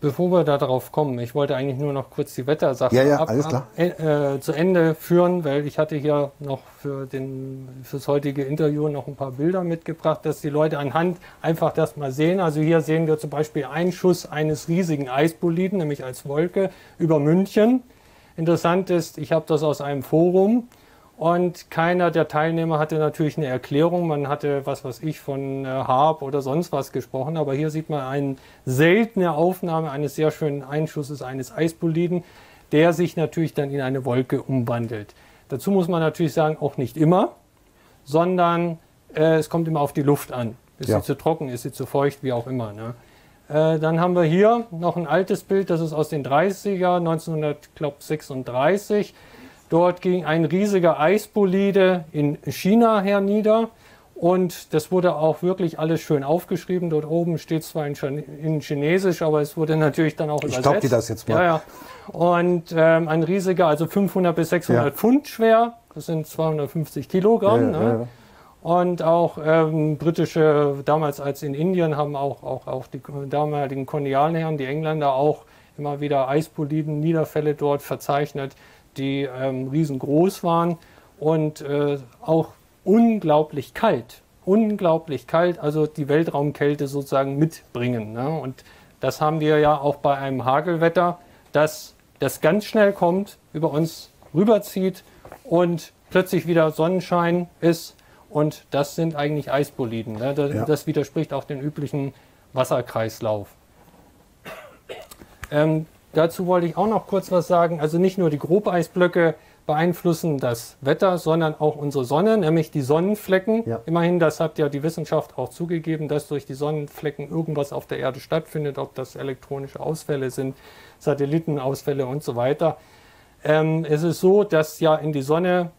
Bevor wir darauf kommen, ich wollte eigentlich nur noch kurz die Wettersache ja, ja, ab, klar. Äh, äh, zu Ende führen, weil ich hatte hier noch für den, fürs heutige Interview noch ein paar Bilder mitgebracht, dass die Leute anhand einfach das mal sehen. Also hier sehen wir zum Beispiel einen Schuss eines riesigen Eisboliden, nämlich als Wolke, über München. Interessant ist, ich habe das aus einem Forum und keiner der Teilnehmer hatte natürlich eine Erklärung. Man hatte, was weiß ich, von äh, Harp oder sonst was gesprochen. Aber hier sieht man eine seltene Aufnahme eines sehr schönen Einschusses eines Eisboliden, der sich natürlich dann in eine Wolke umwandelt. Dazu muss man natürlich sagen, auch nicht immer, sondern äh, es kommt immer auf die Luft an. Ist ja. sie zu trocken, ist sie zu feucht, wie auch immer. Ne? Äh, dann haben wir hier noch ein altes Bild, das ist aus den 30er, 1936. Dort ging ein riesiger Eisbolide in China hernieder. Und das wurde auch wirklich alles schön aufgeschrieben. Dort oben steht zwar in, in Chinesisch, aber es wurde natürlich dann auch ich übersetzt. Ich glaube dir das jetzt mal. Ja, ja. Und ähm, ein riesiger, also 500 bis 600 ja. Pfund schwer. Das sind 250 Kilogramm. Ne? Und auch ähm, britische, damals als in Indien, haben auch, auch, auch die damaligen Kolonialherren, die Engländer, auch immer wieder Eisboliden, Niederfälle dort verzeichnet die ähm, riesengroß waren und äh, auch unglaublich kalt. Unglaublich kalt, also die Weltraumkälte sozusagen mitbringen. Ne? Und das haben wir ja auch bei einem Hagelwetter, dass das ganz schnell kommt, über uns rüberzieht und plötzlich wieder Sonnenschein ist. Und das sind eigentlich Eisboliden. Ne? Das, ja. das, widerspricht auch dem üblichen Wasserkreislauf. Ähm, Dazu wollte ich auch noch kurz was sagen. Also nicht nur die Grobeisblöcke beeinflussen das Wetter, sondern auch unsere Sonne, nämlich die Sonnenflecken. Ja. Immerhin, das hat ja die Wissenschaft auch zugegeben, dass durch die Sonnenflecken irgendwas auf der Erde stattfindet, ob das elektronische Ausfälle sind, Satellitenausfälle und so weiter. Ähm, es ist so, dass ja in die Sonne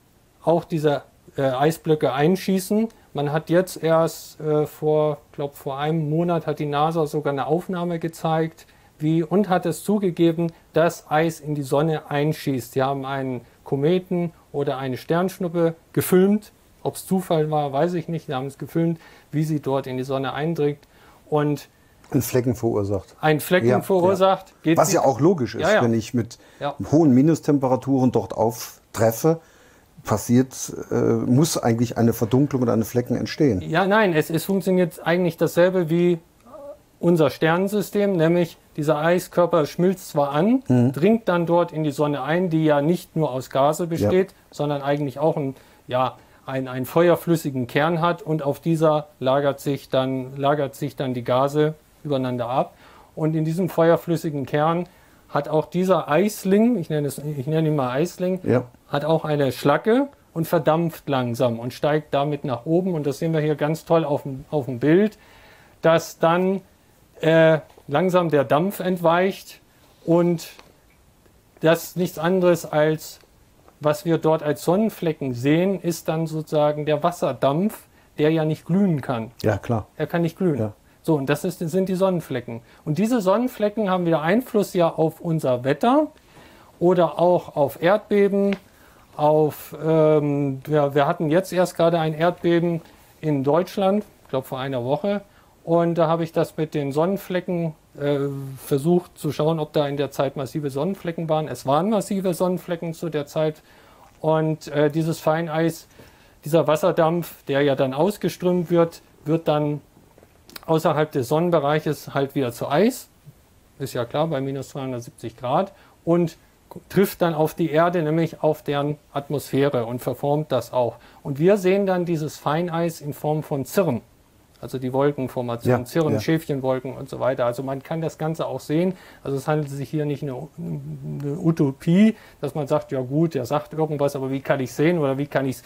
auch diese äh, Eisblöcke einschießen. Man hat jetzt erst äh, vor, glaube vor einem Monat hat die NASA sogar eine Aufnahme gezeigt, wie und hat es zugegeben, dass Eis in die Sonne einschießt. Sie haben einen Kometen oder eine Sternschnuppe gefilmt. Ob es Zufall war, weiß ich nicht. Sie haben es gefilmt, wie sie dort in die Sonne eindringt und ein Flecken verursacht. Ein Flecken ja, verursacht. Ja. Was ja auch logisch ist, ja, wenn ich mit hohen Minustemperaturen dort auftreffe, passiert, äh, muss eigentlich eine Verdunklung oder eine Flecken entstehen. Ja, nein, es, es funktioniert eigentlich dasselbe wie unser Sternensystem, nämlich dieser Eiskörper schmilzt zwar an, mhm. dringt dann dort in die Sonne ein, die ja nicht nur aus Gase besteht, ja. sondern eigentlich auch ein, ja, ein, einen feuerflüssigen Kern hat und auf dieser lagert sich, dann, lagert sich dann die Gase übereinander ab. Und in diesem feuerflüssigen Kern hat auch dieser Eisling, ich nenne, es, ich nenne ihn mal Eisling, ja. hat auch eine Schlacke und verdampft langsam und steigt damit nach oben. Und das sehen wir hier ganz toll auf dem, auf dem Bild, dass dann äh, langsam der Dampf entweicht und das nichts anderes als, was wir dort als Sonnenflecken sehen, ist dann sozusagen der Wasserdampf, der ja nicht glühen kann. Ja, klar. Er kann nicht glühen. Ja. So, und das ist, sind die Sonnenflecken. Und diese Sonnenflecken haben wieder Einfluss ja auf unser Wetter oder auch auf Erdbeben, auf, ähm, ja, wir hatten jetzt erst gerade ein Erdbeben in Deutschland, ich glaube vor einer Woche. Und da habe ich das mit den Sonnenflecken äh, versucht zu schauen, ob da in der Zeit massive Sonnenflecken waren. Es waren massive Sonnenflecken zu der Zeit. Und äh, dieses Feineis, dieser Wasserdampf, der ja dann ausgeströmt wird, wird dann außerhalb des Sonnenbereiches halt wieder zu Eis. Ist ja klar, bei minus 270 Grad. Und trifft dann auf die Erde, nämlich auf deren Atmosphäre und verformt das auch. Und wir sehen dann dieses Feineis in Form von Zirren. Also die Wolkenformation, ja, Zirren, ja. Schäfchenwolken und so weiter. Also man kann das Ganze auch sehen. Also es handelt sich hier nicht eine, eine Utopie, dass man sagt, ja gut, der sagt irgendwas, aber wie kann ich sehen oder wie kann ich es.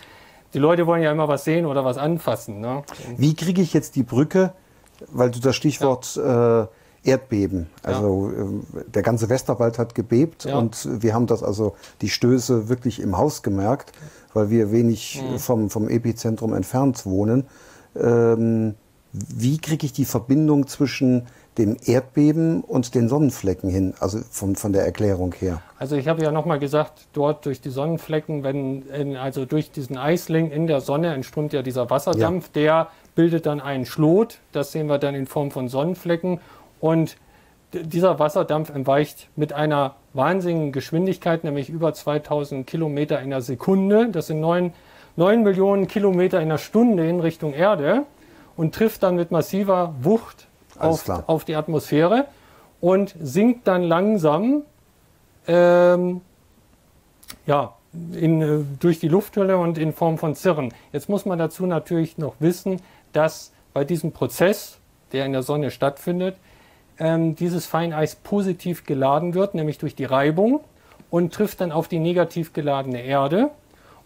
Die Leute wollen ja immer was sehen oder was anfassen. Ne? Wie kriege ich jetzt die Brücke, weil du das Stichwort ja. äh, Erdbeben. Also äh, der ganze Westerwald hat gebebt und wir haben das also die Stöße wirklich im Haus gemerkt, weil wir wenig mhm. vom, vom Epizentrum entfernt wohnen. Ähm, wie kriege ich die Verbindung zwischen dem Erdbeben und den Sonnenflecken hin, also von, von der Erklärung her? Also ich habe ja nochmal gesagt, dort durch die Sonnenflecken, wenn in, also durch diesen Eisling in der Sonne entströmt ja dieser Wasserdampf, ja. der bildet dann einen Schlot, das sehen wir dann in Form von Sonnenflecken und dieser Wasserdampf entweicht mit einer wahnsinnigen Geschwindigkeit, nämlich über 2000 Kilometer in der Sekunde. Das sind 9, 9 Millionen Kilometer in der Stunde in Richtung Erde und trifft dann mit massiver Wucht auf, auf, die Atmosphäre und sinkt dann langsam ähm, ja, in, äh, durch die Lufthülle und in Form von Zirren. Jetzt muss man dazu natürlich noch wissen, dass bei diesem Prozess, der in der Sonne stattfindet, ähm, dieses Feineis positiv geladen wird, nämlich durch die Reibung und trifft dann auf die negativ geladene Erde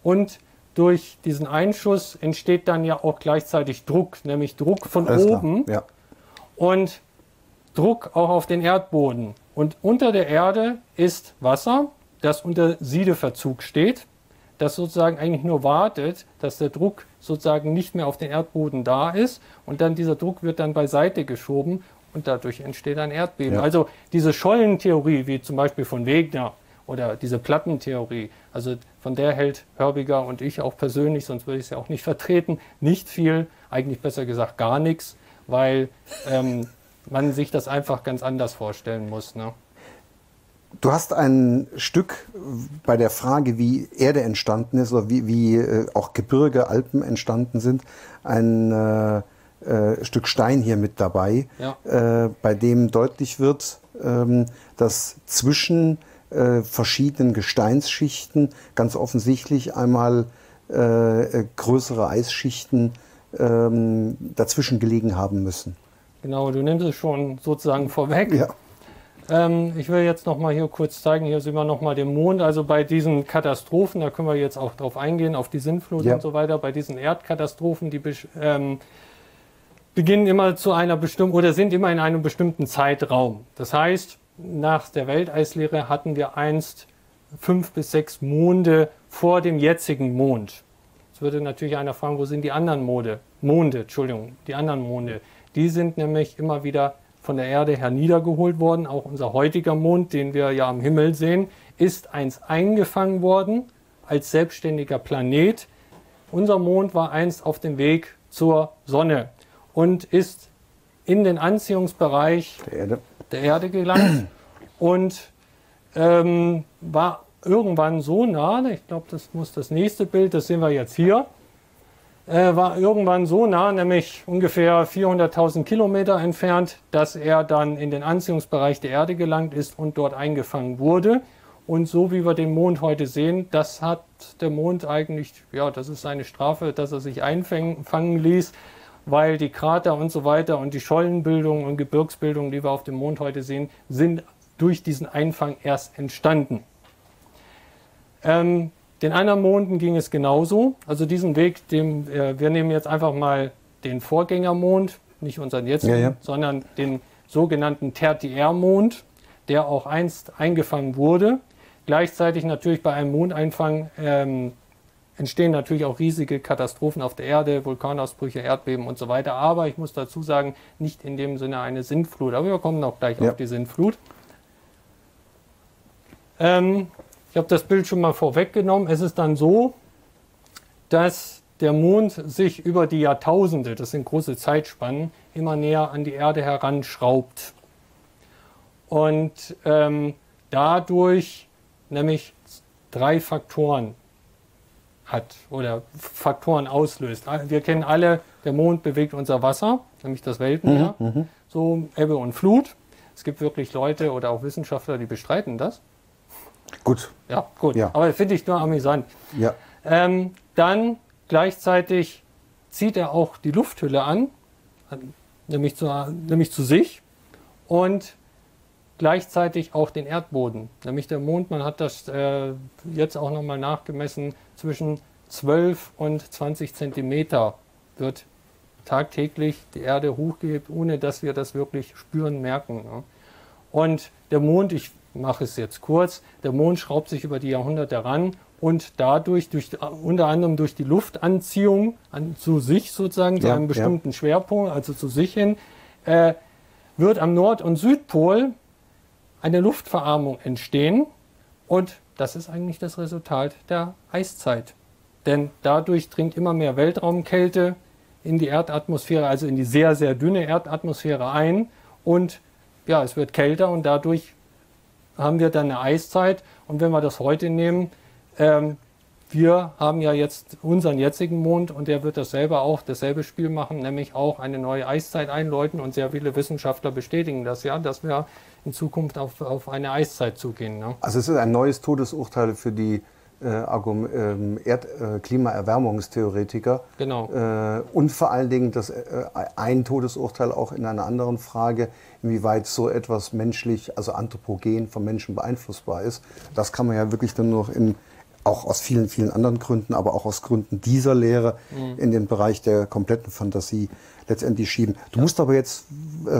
und durch diesen Einschuss entsteht dann ja auch gleichzeitig Druck, nämlich Druck von Alles oben ja. und Druck auch auf den Erdboden. Und unter der Erde ist Wasser, das unter Siedeverzug steht, das sozusagen eigentlich nur wartet, dass der Druck sozusagen nicht mehr auf den Erdboden da ist und dann dieser Druck wird dann beiseite geschoben und dadurch entsteht ein Erdbeben. Ja. Also diese Schollentheorie, wie zum Beispiel von Wegner, oder diese Plattentheorie, also von der hält Hörbiger und ich auch persönlich, sonst würde ich es ja auch nicht vertreten, nicht viel, eigentlich besser gesagt gar nichts, weil ähm, man sich das einfach ganz anders vorstellen muss. Ne? Du hast ein Stück bei der Frage, wie Erde entstanden ist oder wie, wie äh, auch Gebirge, Alpen entstanden sind, ein äh, äh, Stück Stein hier mit dabei, ja. äh, bei dem deutlich wird, ähm, dass zwischen äh, verschiedenen Gesteinsschichten ganz offensichtlich einmal äh, größere Eisschichten ähm, dazwischen gelegen haben müssen. Genau, du nimmst es schon sozusagen vorweg. Ja. Ähm, ich will jetzt noch mal hier kurz zeigen, hier sehen wir noch mal den Mond. Also bei diesen Katastrophen, da können wir jetzt auch drauf eingehen, auf die Sintflut ja. und so weiter, bei diesen Erdkatastrophen, die ähm, beginnen immer zu einer bestimmten oder sind immer in einem bestimmten Zeitraum. Das heißt, nach der Welteislehre hatten wir einst fünf bis sechs Monde vor dem jetzigen Mond. Jetzt würde natürlich einer fragen, wo sind die anderen Monde? Monde, Entschuldigung, die anderen Monde. Die sind nämlich immer wieder von der Erde herniedergeholt worden. Auch unser heutiger Mond, den wir ja am Himmel sehen, ist einst eingefangen worden als selbstständiger Planet. Unser Mond war einst auf dem Weg zur Sonne und ist in den Anziehungsbereich der Erde der Erde gelangt und ähm, war irgendwann so nah, ich glaube, das muss das nächste Bild, das sehen wir jetzt hier, äh, war irgendwann so nah, nämlich ungefähr 400.000 Kilometer entfernt, dass er dann in den Anziehungsbereich der Erde gelangt ist und dort eingefangen wurde. Und so wie wir den Mond heute sehen, das hat der Mond eigentlich, ja, das ist seine Strafe, dass er sich einfangen ließ weil die Krater und so weiter und die Schollenbildung und Gebirgsbildung, die wir auf dem Mond heute sehen, sind durch diesen Einfang erst entstanden. Ähm, Den anderen Monden ging es genauso. Also diesen Weg, dem, äh, wir nehmen jetzt einfach mal den Vorgängermond, nicht unseren jetzigen, ja, ja. sondern den sogenannten Tertiärmond, der auch einst eingefangen wurde. Gleichzeitig natürlich bei einem Mondeinfang ähm, entstehen natürlich auch riesige Katastrophen auf der Erde, Vulkanausbrüche, Erdbeben und so weiter. Aber ich muss dazu sagen, nicht in dem Sinne eine Sintflut. Aber wir kommen auch gleich ja. auf die Sintflut. Ähm, ich habe das Bild schon mal vorweggenommen. Es ist dann so, dass der Mond sich über die Jahrtausende, das sind große Zeitspannen, immer näher an die Erde heranschraubt. Und ähm, dadurch nämlich drei Faktoren hat oder Faktoren auslöst. Wir kennen alle, der Mond bewegt unser Wasser, nämlich das Weltmeer, mhm, mhm, so Ebbe und Flut. Es gibt wirklich Leute oder auch Wissenschaftler, die bestreiten das. Gut. Ja, gut. Ja. Aber finde ich nur amüsant. Ja. Ähm, dann gleichzeitig zieht er auch die Lufthülle an, nämlich zu, nämlich zu sich und gleichzeitig auch den Erdboden. Nämlich der Mond, man hat das äh, jetzt auch nochmal nachgemessen, zwischen 12 und 20 Zentimeter wird tagtäglich die Erde hochgehebt, ohne dass wir das wirklich spüren, merken. Ja. Und der Mond, ich mache es jetzt kurz, der Mond schraubt sich über die Jahrhunderte ran und dadurch, durch, unter anderem durch die Luftanziehung an, zu sich sozusagen, ja, zu einem bestimmten ja. Schwerpunkt, also zu sich hin, äh, wird am Nord- und Südpol eine Luftverarmung entstehen und das ist eigentlich das Resultat der Eiszeit. Denn dadurch dringt immer mehr Weltraumkälte in die Erdatmosphäre, also in die sehr, sehr dünne Erdatmosphäre ein. Und ja, es wird kälter und dadurch haben wir dann eine Eiszeit. Und wenn wir das heute nehmen, ähm, wir haben ja jetzt unseren jetzigen Mond und der wird dasselbe auch, dasselbe Spiel machen, nämlich auch eine neue Eiszeit einläuten und sehr viele Wissenschaftler bestätigen das ja, dass wir in Zukunft auf, auf eine Eiszeit zugehen. Ne? Also es ist ein neues Todesurteil für die äh, ähm, Erd-, äh, Klimaerwärmungstheoretiker. Genau. Äh, und vor allen Dingen das, äh, ein Todesurteil auch in einer anderen Frage, inwieweit so etwas menschlich, also anthropogen vom Menschen beeinflussbar ist. Das kann man ja wirklich dann noch in auch aus vielen, vielen anderen Gründen, aber auch aus Gründen dieser Lehre mhm. in den Bereich der kompletten Fantasie letztendlich schieben. Du ja. musst aber jetzt äh,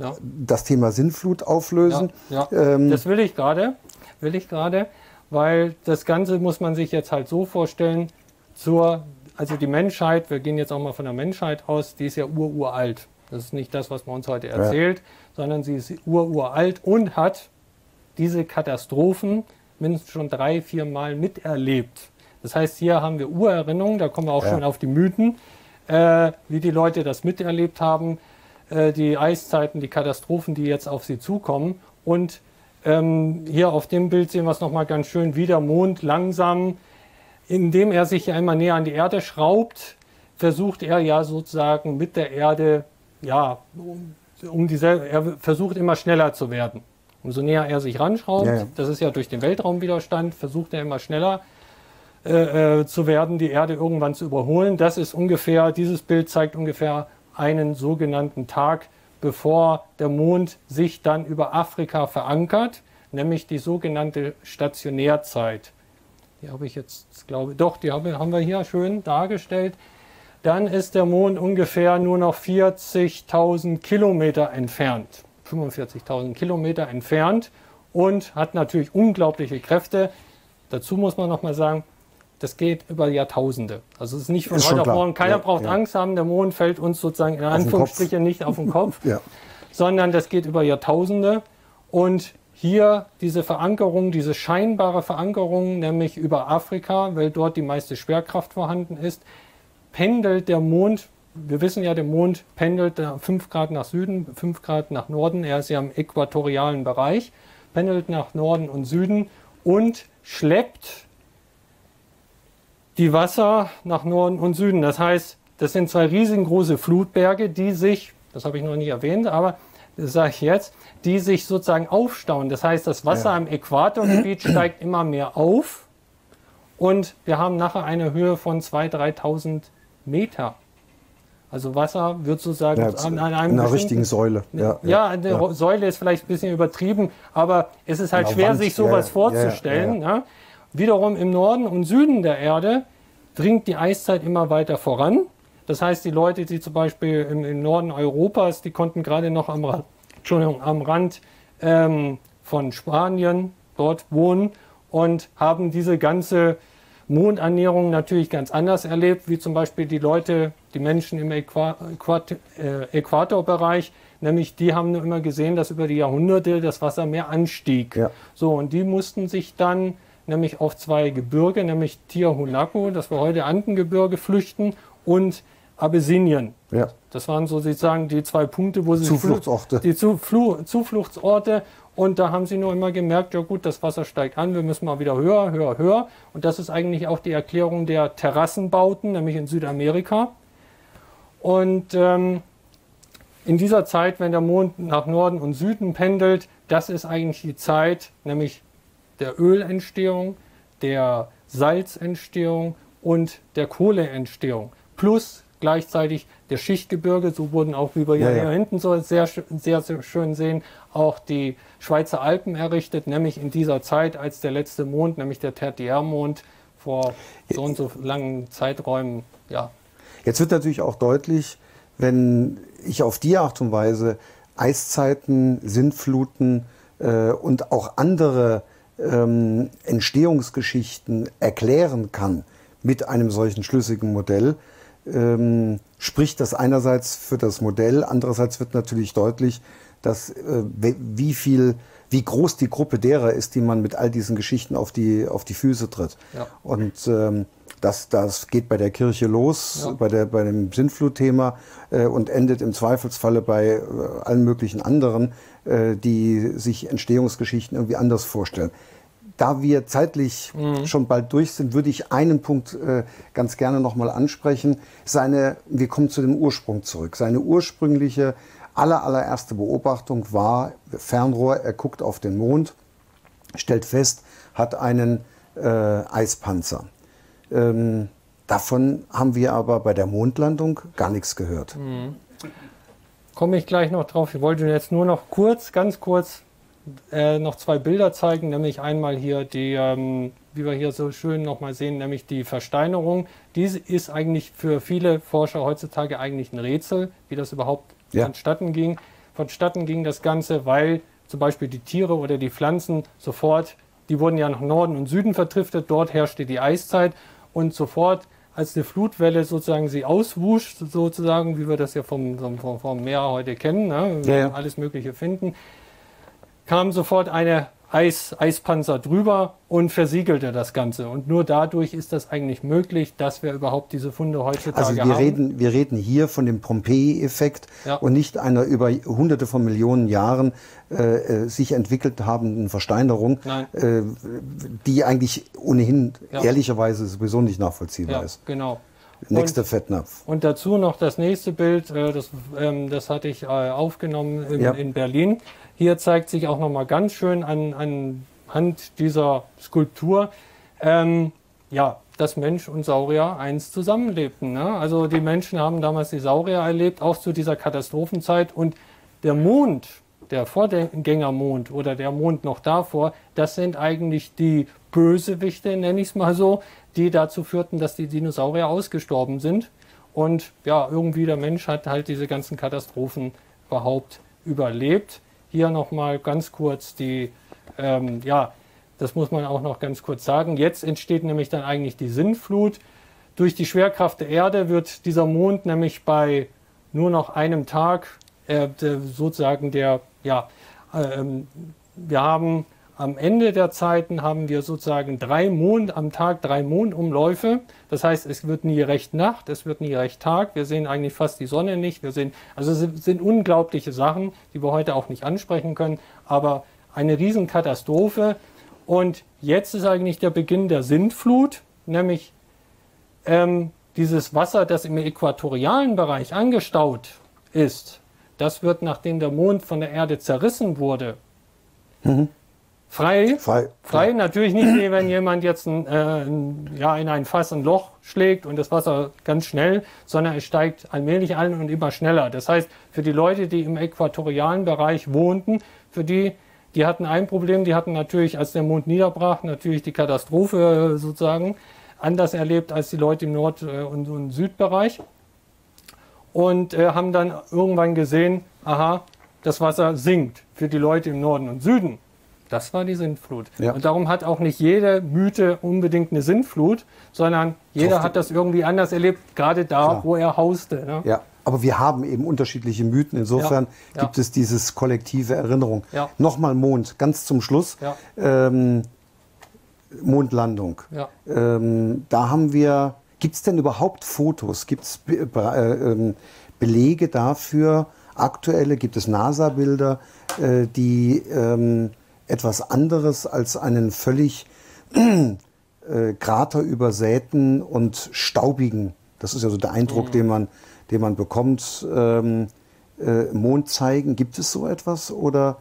ja. das Thema Sinnflut auflösen. Ja, ähm, das will ich gerade, will ich gerade, weil das Ganze muss man sich jetzt halt so vorstellen, zur, also die Menschheit, wir gehen jetzt auch mal von der Menschheit aus, die ist ja ururalt. Das ist nicht das, was man uns heute erzählt, sondern sie ist ururalt und hat diese Katastrophen, mindestens schon drei, vier Mal miterlebt. Das heißt, hier haben wir Urerinnerungen, da kommen wir auch ja. schon auf die Mythen, äh, wie die Leute das miterlebt haben, äh, die Eiszeiten, die Katastrophen, die jetzt auf sie zukommen. Und ähm, hier auf dem Bild sehen wir es nochmal ganz schön, wie der Mond langsam, indem er sich ja immer näher an die Erde schraubt, versucht er ja sozusagen mit der Erde, ja, um dieselbe, er versucht immer schneller zu werden. Umso näher er sich ranschraubt, ja, ja. das ist ja durch den Weltraumwiderstand, versucht er immer schneller äh, äh, zu werden, die Erde irgendwann zu überholen. Das ist ungefähr, dieses Bild zeigt ungefähr einen sogenannten Tag, bevor der Mond sich dann über Afrika verankert, nämlich die sogenannte Stationärzeit. Die habe ich jetzt, glaube ich, doch, die haben wir hier schön dargestellt. Dann ist der Mond ungefähr nur noch 40.000 Kilometer entfernt. 45.000 Kilometer entfernt und hat natürlich unglaubliche Kräfte. Dazu muss man noch mal sagen, das geht über Jahrtausende. Also es ist nicht von ist heute auf morgen. Keiner ja, braucht ja. Angst haben, der Mond fällt uns sozusagen in Anführungsstrichen nicht auf den Kopf, ja. sondern das geht über Jahrtausende. Und hier diese Verankerung, diese scheinbare Verankerung, nämlich über Afrika, weil dort die meiste Schwerkraft vorhanden ist, pendelt der Mond wir wissen ja, der Mond pendelt 5 Grad nach Süden, 5 Grad nach Norden. Er ist ja im äquatorialen Bereich, pendelt nach Norden und Süden und schleppt die Wasser nach Norden und Süden. Das heißt, das sind zwei riesengroße Flutberge, die sich, das habe ich noch nicht erwähnt, aber das sage ich jetzt, die sich sozusagen aufstauen. Das heißt, das Wasser ja. im Äquatorgebiet steigt immer mehr auf und wir haben nachher eine Höhe von 2.000, 3.000 Meter. Also Wasser wird sozusagen ja, an, an einem einer richtigen Säule. Ja, ja, eine ja. Säule ist vielleicht ein bisschen übertrieben, aber es ist halt schwer, Wand. sich sowas vorzustellen. Wiederum im Norden und Süden der Erde dringt die Eiszeit immer weiter voran. Das heißt, die Leute, die zum Beispiel im, im Norden Europas, die konnten gerade noch am, am Rand ähm, von Spanien dort wohnen und haben diese ganze Mondernährung natürlich ganz anders erlebt, wie zum Beispiel die Leute, die Menschen im äh, Äquatorbereich, nämlich die haben immer gesehen, dass über die Jahrhunderte das Wasser mehr anstieg. Ja. So, und die mussten sich dann nämlich auf zwei Gebirge, nämlich Tiahuanaco, das war heute Andengebirge, flüchten und Abessinien. Ja. Das waren so sozusagen die zwei Punkte, wo sie Zufluchtsorte. Die Zuflu Zufluchtsorte. Und da haben sie nur immer gemerkt, ja gut, das Wasser steigt an, wir müssen mal wieder höher, höher, höher. Und das ist eigentlich auch die Erklärung der Terrassenbauten, nämlich in Südamerika. Und ähm, in dieser Zeit, wenn der Mond nach Norden und Süden pendelt, das ist eigentlich die Zeit, nämlich der Ölentstehung, der Salzentstehung und der Kohleentstehung. Plus gleichzeitig der Schichtgebirge, so wurden auch, wie wir ja, hier ja. hinten so sehr, sehr, sehr schön sehen, auch die Schweizer Alpen errichtet, nämlich in dieser Zeit, als der letzte Mond, nämlich der Tertiärmond, vor so und so langen Zeiträumen, ja. Jetzt wird natürlich auch deutlich, wenn ich auf die Art und Weise Eiszeiten, Sintfluten äh, und auch andere ähm, Entstehungsgeschichten erklären kann mit einem solchen schlüssigen Modell, ähm, spricht das einerseits für das Modell, andererseits wird natürlich deutlich, dass äh, wie viel, wie groß die Gruppe derer ist, die man mit all diesen Geschichten auf die, auf die Füße tritt. Ja. Und ähm, das, das geht bei der Kirche los, ja. bei, der, bei dem Sintflutthema äh, und endet im Zweifelsfalle bei äh, allen möglichen anderen, äh, die sich Entstehungsgeschichten irgendwie anders vorstellen. Da wir zeitlich mhm. schon bald durch sind, würde ich einen Punkt äh, ganz gerne nochmal ansprechen. Seine, wir kommen zu dem Ursprung zurück. Seine ursprüngliche, aller, allererste Beobachtung war Fernrohr, er guckt auf den Mond, stellt fest, hat einen äh, Eispanzer. Ähm, davon haben wir aber bei der Mondlandung gar nichts gehört. Mhm. Komme ich gleich noch drauf. Ich wollte jetzt nur noch kurz, ganz kurz äh, noch zwei Bilder zeigen, nämlich einmal hier die, ähm, wie wir hier so schön nochmal sehen, nämlich die Versteinerung. Diese ist eigentlich für viele Forscher heutzutage eigentlich ein Rätsel, wie das überhaupt ja. vonstatten ging. Vonstatten ging das Ganze, weil zum Beispiel die Tiere oder die Pflanzen sofort, die wurden ja nach Norden und Süden vertriftet, dort herrschte die Eiszeit und sofort als eine Flutwelle sozusagen sie auswusch, sozusagen, wie wir das ja vom, vom, vom Meer heute kennen, ne? ja, ja. alles Mögliche finden, kam sofort eine Eis, Eispanzer drüber und versiegelte das Ganze. Und nur dadurch ist das eigentlich möglich, dass wir überhaupt diese Funde heutzutage also wir haben. Reden, wir reden hier von dem Pompeji-Effekt ja. und nicht einer über hunderte von Millionen Jahren äh, äh sich entwickelt habenden Versteinerung, äh, die eigentlich ohnehin ja. ehrlicherweise sowieso nicht nachvollziehbar ja, ist. Genau. Nächster Fettnapf. Und dazu noch das nächste Bild, äh, das, ähm, das hatte ich äh, aufgenommen in, in Berlin. Hier zeigt sich auch nochmal ganz schön an, anhand dieser Skulptur, ähm, ja, dass Mensch und Saurier einst zusammenlebten. Ne? Also die Menschen haben damals die Saurier erlebt, auch zu dieser Katastrophenzeit. Und der Mond, der Vorgängermond oder der Mond noch davor, das sind eigentlich die Bösewichte, nenne ich es mal so, die dazu führten, dass die Dinosaurier ausgestorben sind. Und ja, irgendwie der Mensch hat halt diese ganzen Katastrophen überhaupt überlebt. Hier nochmal ganz kurz die, ähm, ja, das muss man auch noch ganz kurz sagen. Jetzt entsteht nämlich dann eigentlich die Sinnflut. Durch die Schwerkraft der Erde wird dieser Mond nämlich bei nur noch einem Tag äh, sozusagen der, ja, äh, wir haben am Ende der Zeiten haben wir sozusagen drei Mond am Tag, drei Mondumläufe. Das heißt, es wird nie recht Nacht, es wird nie recht Tag. Wir sehen eigentlich fast die Sonne nicht. Wir sehen, also es sind unglaubliche Sachen, die wir heute auch nicht ansprechen können. Aber eine Riesenkatastrophe. Und jetzt ist eigentlich der Beginn der Sintflut, nämlich ähm, dieses Wasser, das im äquatorialen Bereich angestaut ist. Das wird, nachdem der Mond von der Erde zerrissen wurde, mhm Frei? Frei. Frei, ja. natürlich nicht, wie wenn jemand jetzt ein, äh, ein, ja, in ein Fass ein Loch schlägt und das Wasser ganz schnell, sondern es steigt allmählich an und immer schneller. Das heißt, für die Leute, die im äquatorialen Bereich wohnten, für die Die hatten ein Problem, die hatten natürlich, als der Mond niederbrach, natürlich die Katastrophe äh, sozusagen anders erlebt als die Leute im Nord- äh, und, und Südbereich. Und äh, haben dann irgendwann gesehen, aha, das Wasser sinkt für die Leute im Norden und Süden. Das war die Sintflut. Ja. Und darum hat auch nicht jede Mythe unbedingt eine Sintflut, sondern jeder hat das irgendwie anders erlebt, gerade da, Klar. wo er hauste. Ne? Ja. Aber wir haben eben unterschiedliche Mythen. Insofern ja. gibt es dieses kollektive Erinnerung. Nochmal Mond, ganz zum Schluss. Ähm, Mondlandung. Ähm, da haben wir, gibt es denn überhaupt Fotos? Gibt es Be äh, äh, Belege dafür, aktuelle, gibt es NASA-Bilder, äh, die ähm, etwas anderes als einen völlig äh, kraterübersäten und staubigen, das ist ja so der Eindruck, mhm. den, man, den man bekommt, ähm, äh, Mond zeigen. Gibt es so etwas oder?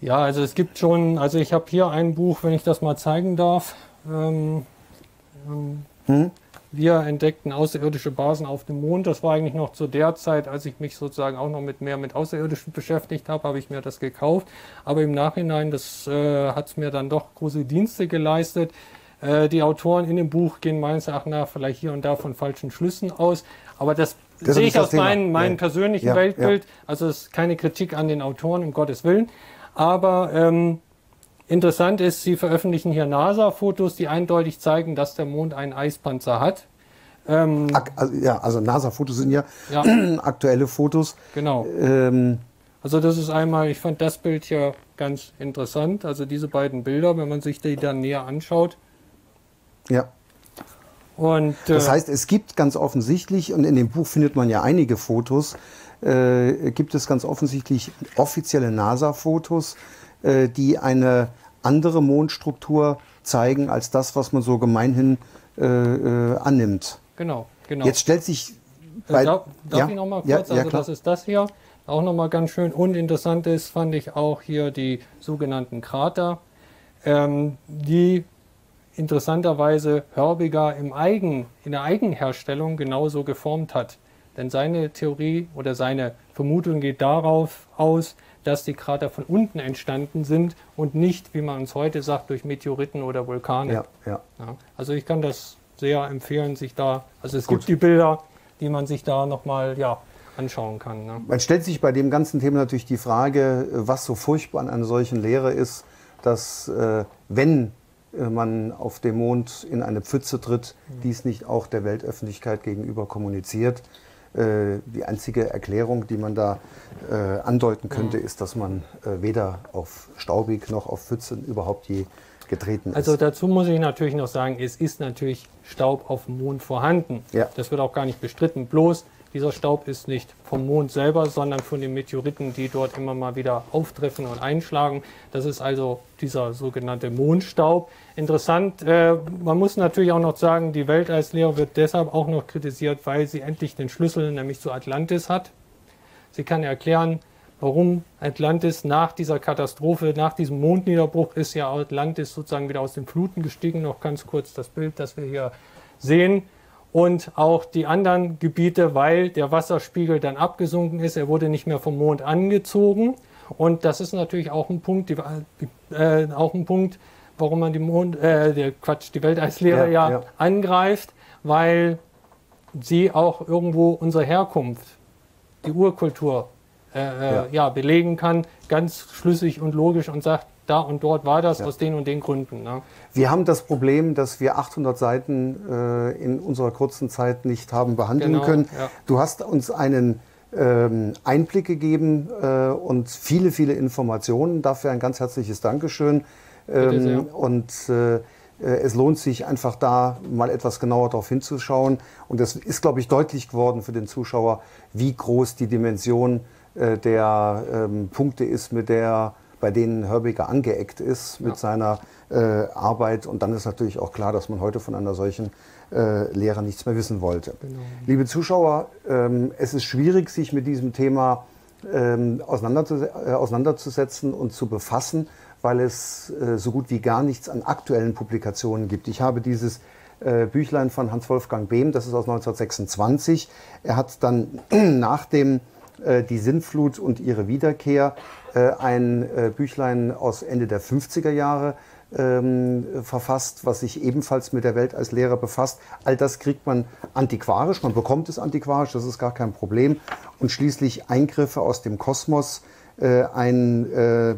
Ja, also es gibt schon, also ich habe hier ein Buch, wenn ich das mal zeigen darf. Ähm, ähm, hm? Wir entdeckten außerirdische Basen auf dem Mond. Das war eigentlich noch zu der Zeit, als ich mich sozusagen auch noch mit mehr mit Außerirdischen beschäftigt habe, habe ich mir das gekauft. Aber im Nachhinein, das äh, hat es mir dann doch große Dienste geleistet. Äh, die Autoren in dem Buch gehen meines Erachtens nach vielleicht hier und da von falschen Schlüssen aus. Aber das, das sehe ich aus meinem mein persönlichen ja, Weltbild. Ja. Also es ist keine Kritik an den Autoren, um Gottes Willen. Aber ähm, Interessant ist, sie veröffentlichen hier NASA-Fotos, die eindeutig zeigen, dass der Mond einen Eispanzer hat. Ähm, also, ja, also NASA-Fotos sind ja, ja, aktuelle Fotos. Genau. Ähm, also das ist einmal, ich fand das Bild hier ganz interessant. Also diese beiden Bilder, wenn man sich die dann näher anschaut. Ja. Und, äh, das heißt, es gibt ganz offensichtlich, und in dem Buch findet man ja einige Fotos, äh, gibt es ganz offensichtlich offizielle NASA-Fotos, äh, die eine andere Mondstruktur zeigen als das, was man so gemeinhin äh, äh, annimmt. Genau, genau. Jetzt stellt sich. Äh, bei, darf, darf ja, ich noch mal kurz? Ja, ja, also das ist das hier. Auch noch mal ganz schön uninteressant ist, fand ich auch hier die sogenannten Krater, ähm, die interessanterweise Hörbiger im Eigen, in der Eigenherstellung genauso geformt hat. Denn seine Theorie oder seine Vermutung geht darauf aus, dass die Krater von unten entstanden sind und nicht, wie man uns heute sagt, durch Meteoriten oder Vulkane. Ja, ja. Ja, also ich kann das sehr empfehlen, sich da, also es Gut. gibt die Bilder, die man sich da nochmal ja, anschauen kann. Ne? Man stellt sich bei dem ganzen Thema natürlich die Frage, was so furchtbar an einer solchen Lehre ist, dass äh, wenn äh, man auf dem Mond in eine Pfütze tritt, mhm. dies nicht auch der Weltöffentlichkeit gegenüber kommuniziert. Äh, die einzige Erklärung, die man da äh, andeuten könnte, ist, dass man äh, weder auf Staubig noch auf Pfützen überhaupt je getreten ist. Also dazu muss ich natürlich noch sagen, es ist natürlich Staub auf dem Mond vorhanden. Ja. Das wird auch gar nicht bestritten. Bloß dieser Staub ist nicht vom Mond selber, sondern von den Meteoriten, die dort immer mal wieder auftreffen und einschlagen. Das ist also dieser sogenannte Mondstaub. Interessant, äh, man muss natürlich auch noch sagen, die Welteislehre wird deshalb auch noch kritisiert, weil sie endlich den Schlüssel nämlich zu Atlantis hat. Sie kann erklären, warum Atlantis nach dieser Katastrophe, nach diesem Mondniederbruch ist ja Atlantis sozusagen wieder aus den Fluten gestiegen. Noch ganz kurz das Bild, das wir hier sehen und auch die anderen Gebiete, weil der Wasserspiegel dann abgesunken ist. Er wurde nicht mehr vom Mond angezogen. Und das ist natürlich auch ein Punkt, die, äh, auch ein Punkt, warum man die Mond, äh, der Quatsch, die Welteislehre ja, ja, ja, angreift, weil sie auch irgendwo unsere Herkunft, die Urkultur, äh, äh ja. ja. belegen kann, ganz schlüssig und logisch und sagt, da und dort war das ja. aus den und den Gründen. Ne? Wir haben das Problem, dass wir 800 Seiten äh, in unserer kurzen Zeit nicht haben behandeln genau, können. Ja. Du hast uns einen ähm, Einblick gegeben äh, und viele, viele Informationen. Dafür ein ganz herzliches Dankeschön. Ähm, und äh, äh, es lohnt sich einfach da mal etwas genauer darauf hinzuschauen. Und es ist, glaube ich, deutlich geworden für den Zuschauer, wie groß die Dimension äh, der ähm, Punkte ist, mit der bei denen Hörbiger angeeckt ist mit ja. seiner äh, Arbeit. Und dann ist natürlich auch klar, dass man heute von einer solchen äh, Lehre nichts mehr wissen wollte. Genau. Liebe Zuschauer, ähm, es ist schwierig, sich mit diesem Thema ähm, auseinanderzus äh, auseinanderzusetzen und zu befassen, weil es äh, so gut wie gar nichts an aktuellen Publikationen gibt. Ich habe dieses äh, Büchlein von Hans-Wolfgang Behm, das ist aus 1926. Er hat dann nach dem Die Sintflut und ihre Wiederkehr, äh, ein äh, Büchlein aus Ende der 50er Jahre ähm, verfasst, was sich ebenfalls mit der Welt als Lehrer befasst. All das kriegt man antiquarisch, man bekommt es antiquarisch, das ist gar kein Problem. Und schließlich Eingriffe aus dem Kosmos, äh, ein äh, äh,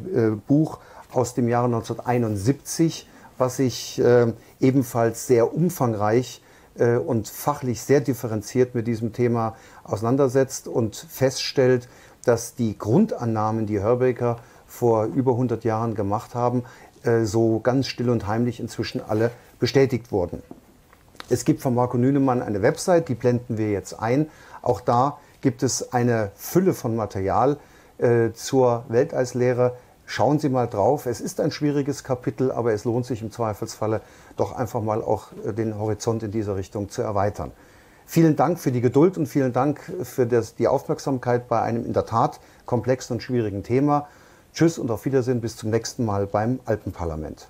Buch aus dem Jahre 1971, was sich äh, ebenfalls sehr umfangreich äh, und fachlich sehr differenziert mit diesem Thema auseinandersetzt und feststellt, dass die Grundannahmen, die Hörbaker vor über 100 Jahren gemacht haben, äh, so ganz still und heimlich inzwischen alle bestätigt wurden. Es gibt von Marco Nünemann eine Website, die blenden wir jetzt ein. Auch da gibt es eine Fülle von Material äh, zur Weltallslehre. Schauen Sie mal drauf. Es ist ein schwieriges Kapitel, aber es lohnt sich im Zweifelsfalle doch einfach mal auch äh, den Horizont in dieser Richtung zu erweitern. Vielen Dank für die Geduld und vielen Dank für das, die Aufmerksamkeit bei einem in der Tat komplexen und schwierigen Thema. Tschüss und auf Wiedersehen bis zum nächsten Mal beim Alpenparlament.